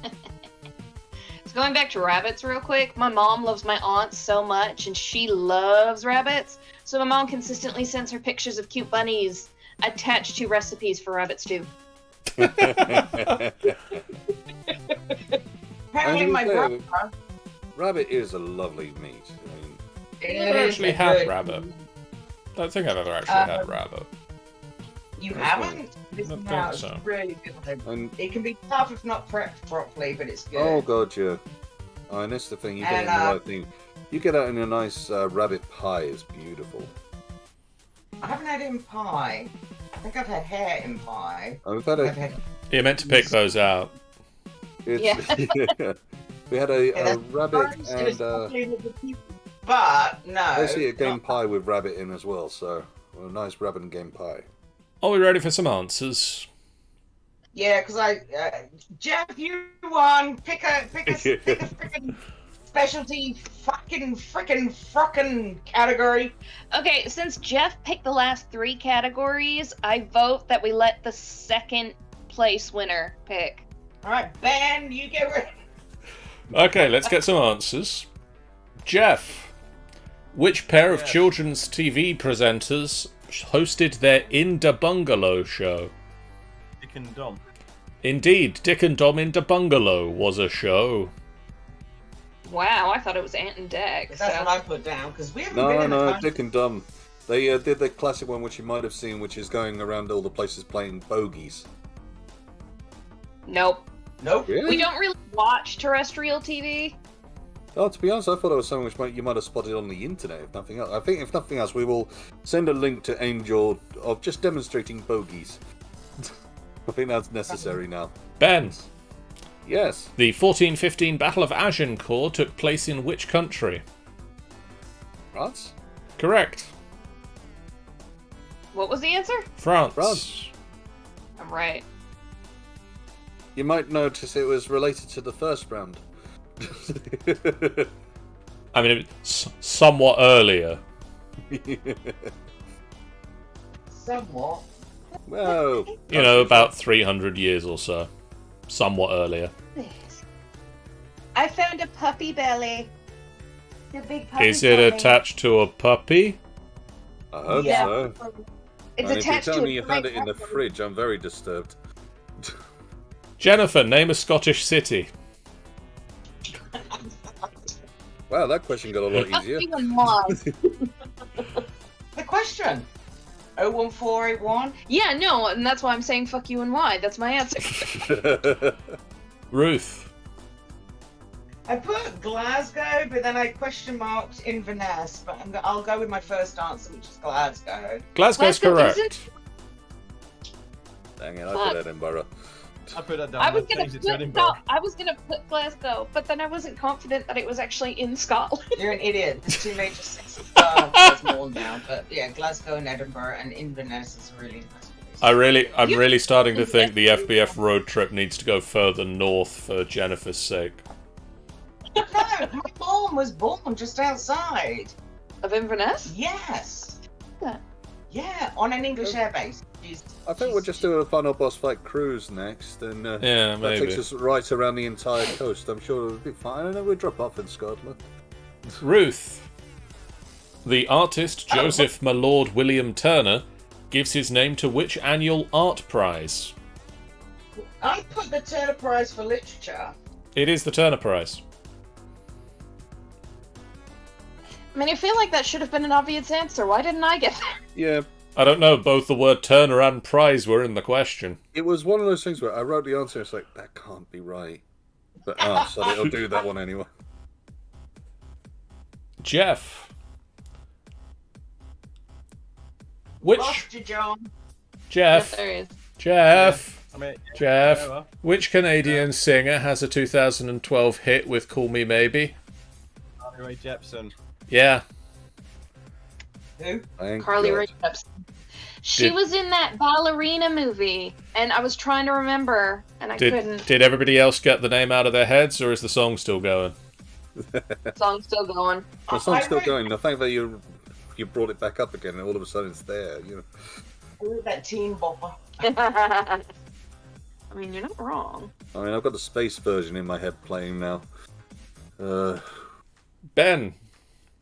[laughs] So going back to rabbits real quick, my mom loves my aunt so much and she loves rabbits. So my mom consistently sends her pictures of cute bunnies attached to recipes for rabbit stew. Apparently, my you brother. Rabbit is a lovely meat. I mean, it never actually a had good- rabbit. don't think I've ever actually had Um, rabbit. You That's haven't? This don't think so. really good. and It can be tough if not prepped properly, but it's good. oh god, yeah. Oh, and that's the thing. You get And, it in the uh, right thing. You get out in a nice uh, rabbit pie. It's beautiful. I haven't had it in pie. I think I've had hair in pie. I've had I've a. had You're meant to pick those out. It's, Yeah. [laughs] we had a, Yeah, a rabbit and uh, probably with the people. But no. basically a game not- pie with rabbit in as well. So a nice rabbit and game pie. Are we ready for some answers? Yeah, because I uh, Jeff, you won. Pick a pick a [laughs] pick a freaking specialty fucking freaking fucking category. Okay, since Jeff picked the last three categories, I vote that we let the second place winner pick. All right, Ben, you get ready. Okay, let's get some answers. Jeff, which pair of children's TV presenters hosted their In the Bungalow show? Dick and Dom. Indeed, Dick and Dom in the Bungalow was a show. Wow, I thought it was Ant and Dec. That's so- what I put down because we haven't been No, in the no, country. Dick and Dumb. They uh, did the classic one, which you might have seen, which is going around all the places playing bogeys. Nope. Nope. Really? We don't really watch terrestrial TV. Oh, to be honest, I thought it was something which might, you might have spotted on the internet, if nothing else. I think, if nothing else, we will send a link to Angel of just demonstrating bogeys. [laughs] I think that's necessary now. Ben, Yes. the 1415 Battle of Agincourt took place in which country? France? Correct. What was the answer? France. France. I'm right. You might notice it was related to the first round. [laughs] I mean, it's somewhat earlier. Somewhat. well, You know, about 300 years or so. Somewhat earlier. I found a puppy belly. The big puppy Is it attached to a puppy? I hope Yeah. so. It's and if you attached tell to me you found it in the fridge, I'm very disturbed. [laughs] Jennifer, name a Scottish city. Wow, that question got a lot Fuck easier. you and why? The question. 01481. yeah, no, and that's why I'm saying fuck you and why. That's my answer. [laughs] Ruth. I put Glasgow, but then I question marked Inverness. But I'm go- I'll go with my first answer, which is Glasgow. Glasgow's Glasgow correct. isn't- Dang it, I Fuck. put Edinburgh. I put that down. I was gonna put to Edinburgh. Scot- I was gonna put Glasgow, but then I wasn't confident that it was actually in Scotland. You're an idiot. There's [laughs] two major cities. Uh, there's now, but yeah, Glasgow and Edinburgh and Inverness is a really nice place. I really, I'm You- really starting to think the FBF road trip needs to go further north for Jennifer's sake. No, my mom was born just outside. Of Inverness? Yes. Yeah. Yeah, on an English airbase. She's, I think we'll just do a final boss fight cruise next, and uh, Yeah, that takes us right around the entire coast. I'm sure it'll be fine, and then we'll drop off in Scotland. Ruth. The artist Joseph Malord William Turner gives his name to which annual art prize? I put the Turner Prize for Literature. It is the Turner Prize. I mean, I feel like that should have been an obvious answer. Why didn't I get that? Yeah, I don't know, both the word Turner and prize were in the question. it was one of those things where I wrote the answer. It's like that can't be right, but oh, so it'll do [laughs] that one anyway. Jeff. Which Lost you, John. Jeff? Yes, there is. Jeff. I mean, Jeff. whatever. Which Canadian singer has a 2012 hit with "Call Me Maybe"? Carly Rae Jepsen. Yeah, Who? Thank Carly God. Rae Jepsen. She Did- was in that ballerina movie, and I was trying to remember, and I did couldn't. did everybody else get the name out of their heads, or is the song still going? The [laughs] song's still going. The song's still going. The fact that you you brought it back up again, and all of a sudden it's there. You know. That teen bopper? [laughs] I mean, you're not wrong. I mean, I've got the space version in my head playing now. Uh, Ben,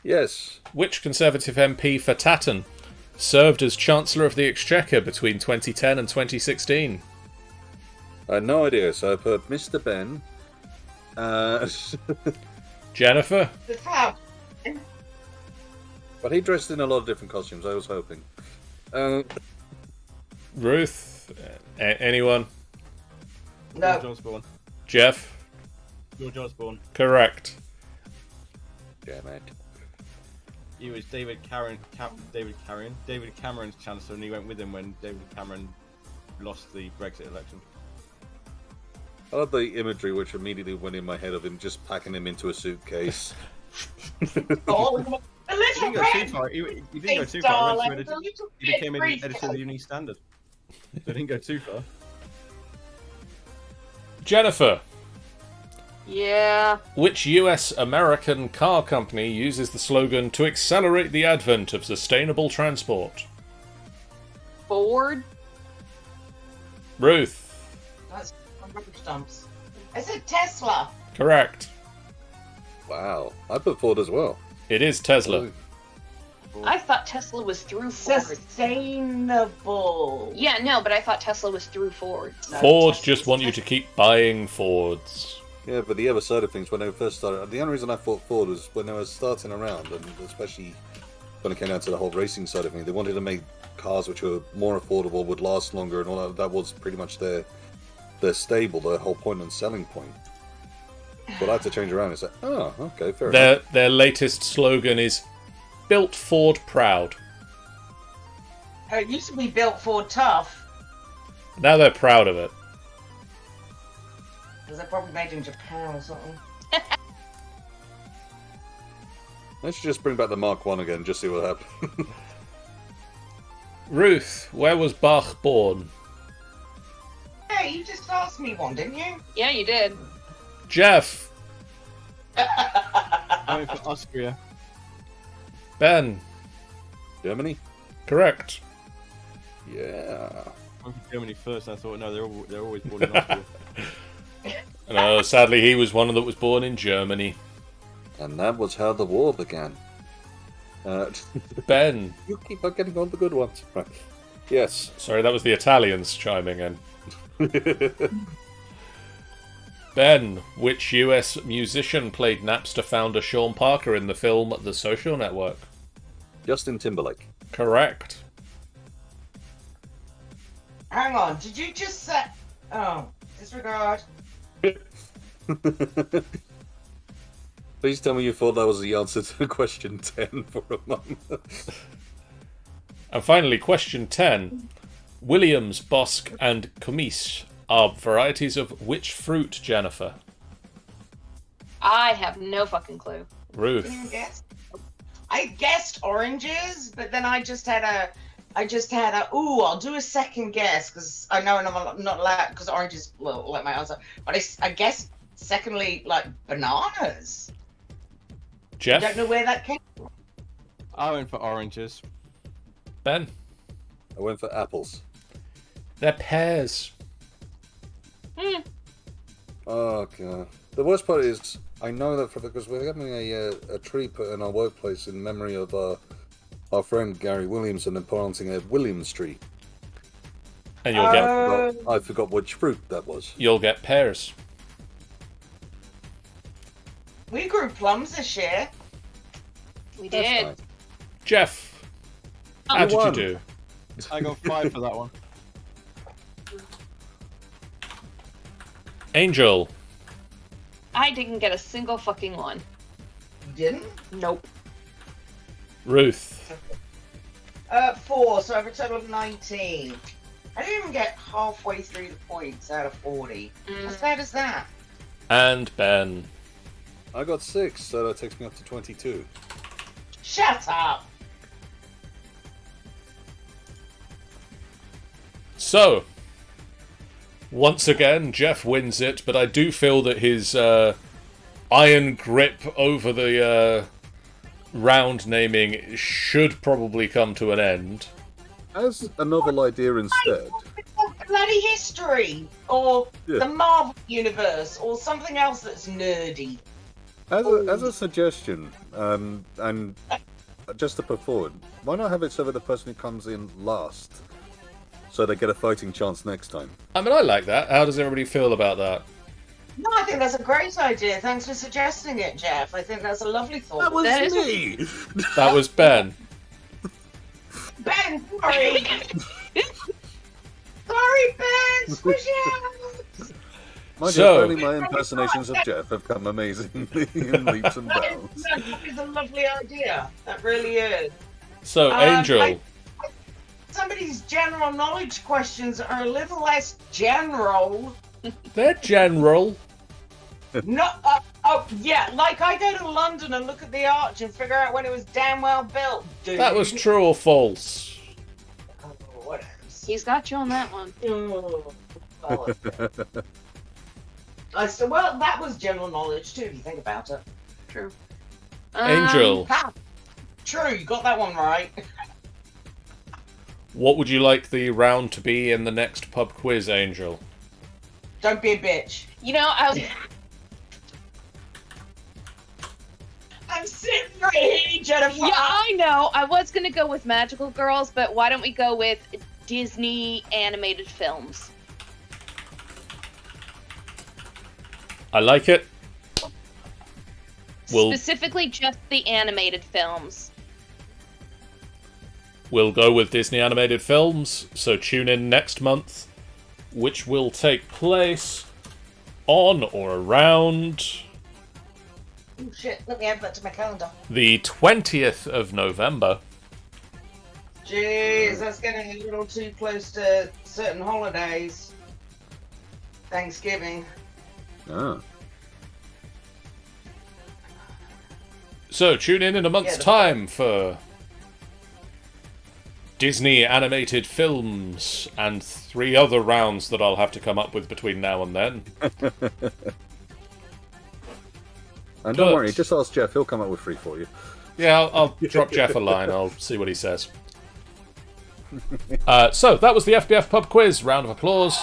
yes. which Conservative MP for Tatton served as Chancellor of the Exchequer between 2010 and 2016? I had no idea, so I put Mr. Benn. Uh, [laughs] Jennifer, The fab. but he dressed in a lot of different costumes, I was hoping. Uh, Ruth, a- anyone? George No. Osborne. Geoff, George Osborne. correct. damn it. He was David Cameron. Cam- David Cameron. David Cameron's chancellor, and he went with him when David Cameron lost the Brexit election. I love the imagery which immediately went in my head of him just packing him into a suitcase. [laughs] Oh, the [laughs] He didn't go too far. He, he didn't go too far. He, darling. went to The editor, little he became an editor of the briefcase. Evening Standard. So he didn't go too far. Jennifer, Yeah. which US American car company uses the slogan to accelerate the advent of sustainable transport? Ford. Ruth, That's rubbish dumps. I said Tesla. correct. Wow. I put Ford as well. It is Tesla. I thought Tesla was through Ford. Sustainable. Yeah, no, but I thought Tesla was through Ford. No, Ford Tesla's just want you to keep buying Fords. Yeah, but the other side of things, when they first started, the only reason I thought Ford was when they were starting around, and especially when it came down to the whole racing side of things, they wanted to make cars which were more affordable, would last longer, and all that. That was pretty much their their stable, their whole point and selling point. But I had to change around and say, oh, okay, fair enough. Their their latest slogan is "Built Ford Proud." Oh, it used to be built Ford tough. Now they're proud of it. Because they're probably made in Japan or something. Let's just bring back the Mark One again, just see what happens. [laughs] Ruth, where was Bach born? Hey, you just asked me one, didn't you? Yeah, you did. Geoff, I went for Austria. Ben, Germany? correct. Yeah. I went for Germany first. And I thought, no, they're all, they're always born in Austria. [laughs] No, sadly, he was one that was born in Germany. And that was how the war began. Uh, [laughs] Ben, you keep on getting on the good ones. Right. Yes. sorry, that was the Italians chiming in. [laughs] Ben, which US musician played Napster founder Sean Parker in the film The Social Network? Justin Timberlake. Correct. Hang on, did you just say. Oh, disregard. [laughs] Please tell me you thought that was the answer to question 10 for a moment. And finally, question 10. Williams, Bosc, and Comice are varieties of which fruit, Jennifer? I have no fucking clue. Didn't even Ruth. I guessed oranges, but then I just had a. I just had a. Ooh, I'll do a second guess because I know I'm not, not allowed because oranges will let my answer. But I, I guess secondly, like bananas. Geoff, I don't know where that came. from. I went for oranges. Ben? I went for apples. They're pears. Hmm. Oh, God. The worst part is, I know that for because we're having a, uh, a tree put in our workplace in memory of uh, our friend Gary Williamson and planting a Williams tree. And you'll get Uh, But I forgot which fruit that was. you'll get pears. we grew plums this year. We That's did. fine. Geoff, how did you do? I got five for that one. Angel, I didn't get a single fucking one. You didn't? Nope. Ruth, Uh, four, so I have a total of 19. I didn't even get halfway through the points out of 40. How Mm. sad is that? and Ben. I got six, so that takes me up to 22. Shut up! So, once again, Geoff wins it, but I do feel that his uh, iron grip over the uh, round naming should probably come to an end. As a novel idea instead, bloody history or Yeah. the Marvel universe or something else that's nerdy. As a, as a suggestion, um, and just to put forward, why not have it so that the person who comes in last, so they get a fighting chance next time? I mean, I like that. How does everybody feel about that? No, I think that's a great idea. Thanks for suggesting it, Geoff. I think that's a lovely thought. That was That is- me. That was Ben. Ben, sorry. [laughs] sorry, Ben. Squish out. Mind So- you, my impersonations of Geoff have come amazingly [laughs] in leaps and bounds. That is a lovely idea. That really is. So, Um, Angel. I- Some of general knowledge questions are a little less general. They're general. No, uh, oh yeah, like I go to London and look at the arch and figure out when it was damn well built. Dude. That was true or false? Oh, whatever. He's got you on that one. Oh, bollocks. I said, well, that was general knowledge too. If you think about it. True. Angel, Ha! True, you got that one right. [laughs] what would you like the round to be in the next pub quiz, Angel? Don't be a bitch. You know, I was. I'm sitting right here, Jennifer. Yeah, I know. I was gonna go with magical girls, but why don't we go with Disney animated films? I like it. Well- Specifically, just the animated films. We'll go with Disney animated films, so tune in next month, which will take place on or around Oh, shit, let me add that to my calendar. the 20th of November. Jeez, that's getting a little too close to certain holidays. Thanksgiving. Ah. So tune in in a month's Yeah, the- time for Disney animated films and three other rounds that I'll have to come up with between now and then. [laughs] And don't But- worry, just ask Geoff, he'll come up with three for you. Yeah, I'll, I'll [laughs] drop Geoff a line. I'll see what he says. Uh, so that was the FBF pub quiz. Round of applause.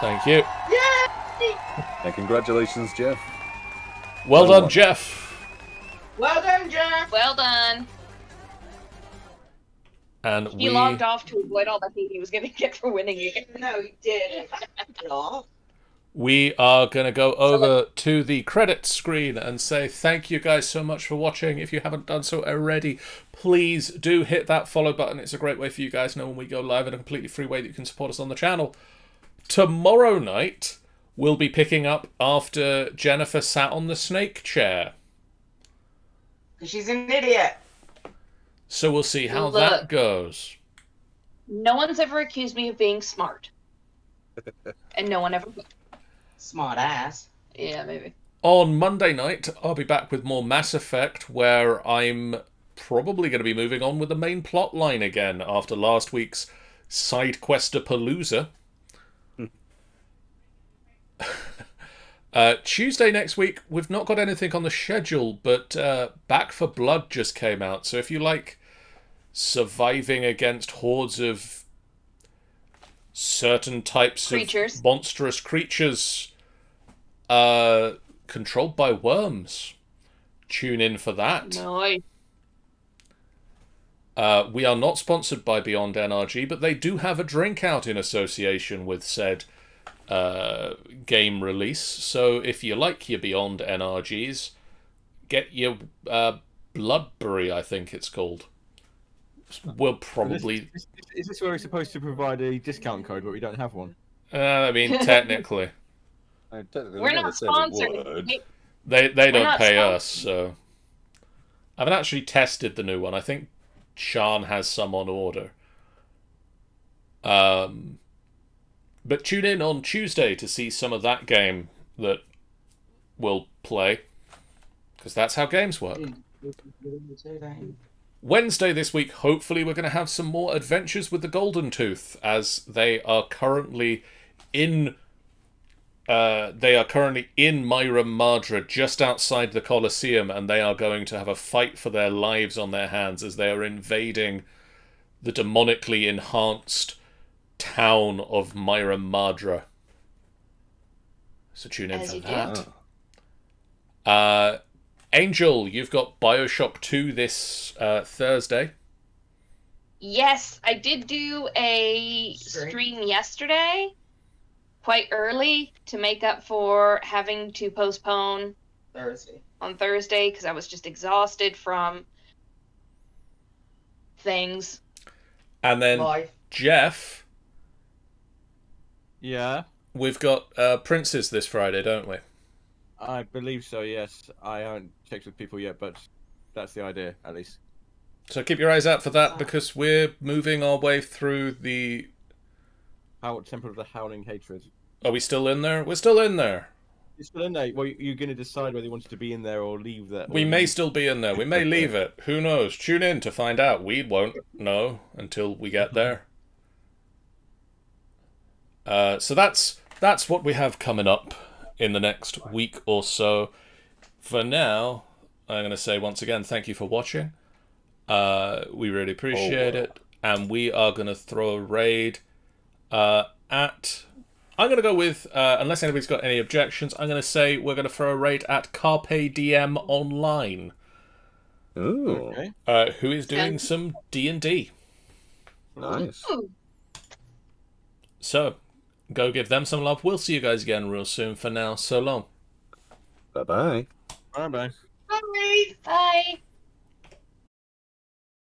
Thank you. Yay! And congratulations, Geoff. Well Well done, done. Geoff. Well done, Geoff. Well done. And He we logged off to avoid all the hate he was gonna get for winning again. No, he did. No. [laughs] we are going to go over to the credits screen and say thank you guys so much for watching. If you haven't done so already, please do hit that follow button. It's a great way for you guys to know when we go live in a completely free way that you can support us on the channel. Tomorrow night, we'll be picking up after Jennifer sat on the snake chair. She's an idiot. So we'll see how Look. that goes. No one's ever accused me of being smart. [laughs] and no one ever would. Smart ass. Yeah, maybe. On Monday night, I'll be back with more Mass Effect, where I'm probably going to be moving on with the main plot line again after last week's side questapalooza. [laughs] uh, Tuesday next week, we've not got anything on the schedule, but uh, Back 4 Blood just came out. So if you like surviving against hordes of certain types Creatures. of monstrous creatures uh, controlled by worms. Tune in for that. No. Uh, we are not sponsored by Beyond NRG, but they do have a drink out in association with said uh, game release. So if you like your Beyond NRGs, get your uh, Bloodberry, I think it's called. We'll probably. Is, is this where we're supposed to provide a discount code, but we don't have one? Uh, I mean, technically, I technically We're not said sponsored. We- they they We're don't not pay sponsored. us. So I haven't actually tested the new one. I think Sean has some on order. Um, but tune in on Tuesday to see some of that game that we'll play, because that's how games work. Wednesday this week, hopefully, we're going to have some more adventures with the Golden Tooth, as they are currently in. Uh, they are currently in Myra Madra, just outside the Colosseum, and they are going to have a fight for their lives on their hands as they are invading the demonically enhanced town of Myra Madra. So tune in As for that. Uh, Angel, you've got Bioshock 2 this uh, Thursday. Yes, I did do a Stream. stream yesterday, quite early, to make up for having to postpone Thursday. on Thursday because I was just exhausted from things. And then Live. Geoff, Yeah, we've got uh, Princes this Friday, don't we? I believe so. Yes, I haven't checked with people yet, but that's the idea, at least. So keep your eyes out for that because we're moving our way through the. How Temple of the Howling Hatred. Are we still in there? We're still in there. You're still in there. Well, you're going to decide whether you wanted to be in there or leave there. We may still be in there. We may [laughs] leave it. Who knows? Tune in to find out. We won't know until we get there. Uh, so that's that's what we have coming up in the next week or so. For now, I'm going to say once again, thank you for watching. Uh, we really appreciate it, and we are going to throw a raid uh, at. I'm going to go with, uh, unless anybody's got any objections, I'm going to say we're going to throw a raid at Carpe Diem Online, Ooh, Okay. uh, who is doing Okay. some D and D. nice. Ooh. So, go give them some love. We'll see you guys again real soon. For now, so long. Bye bye. Bye bye. Bye. Bye.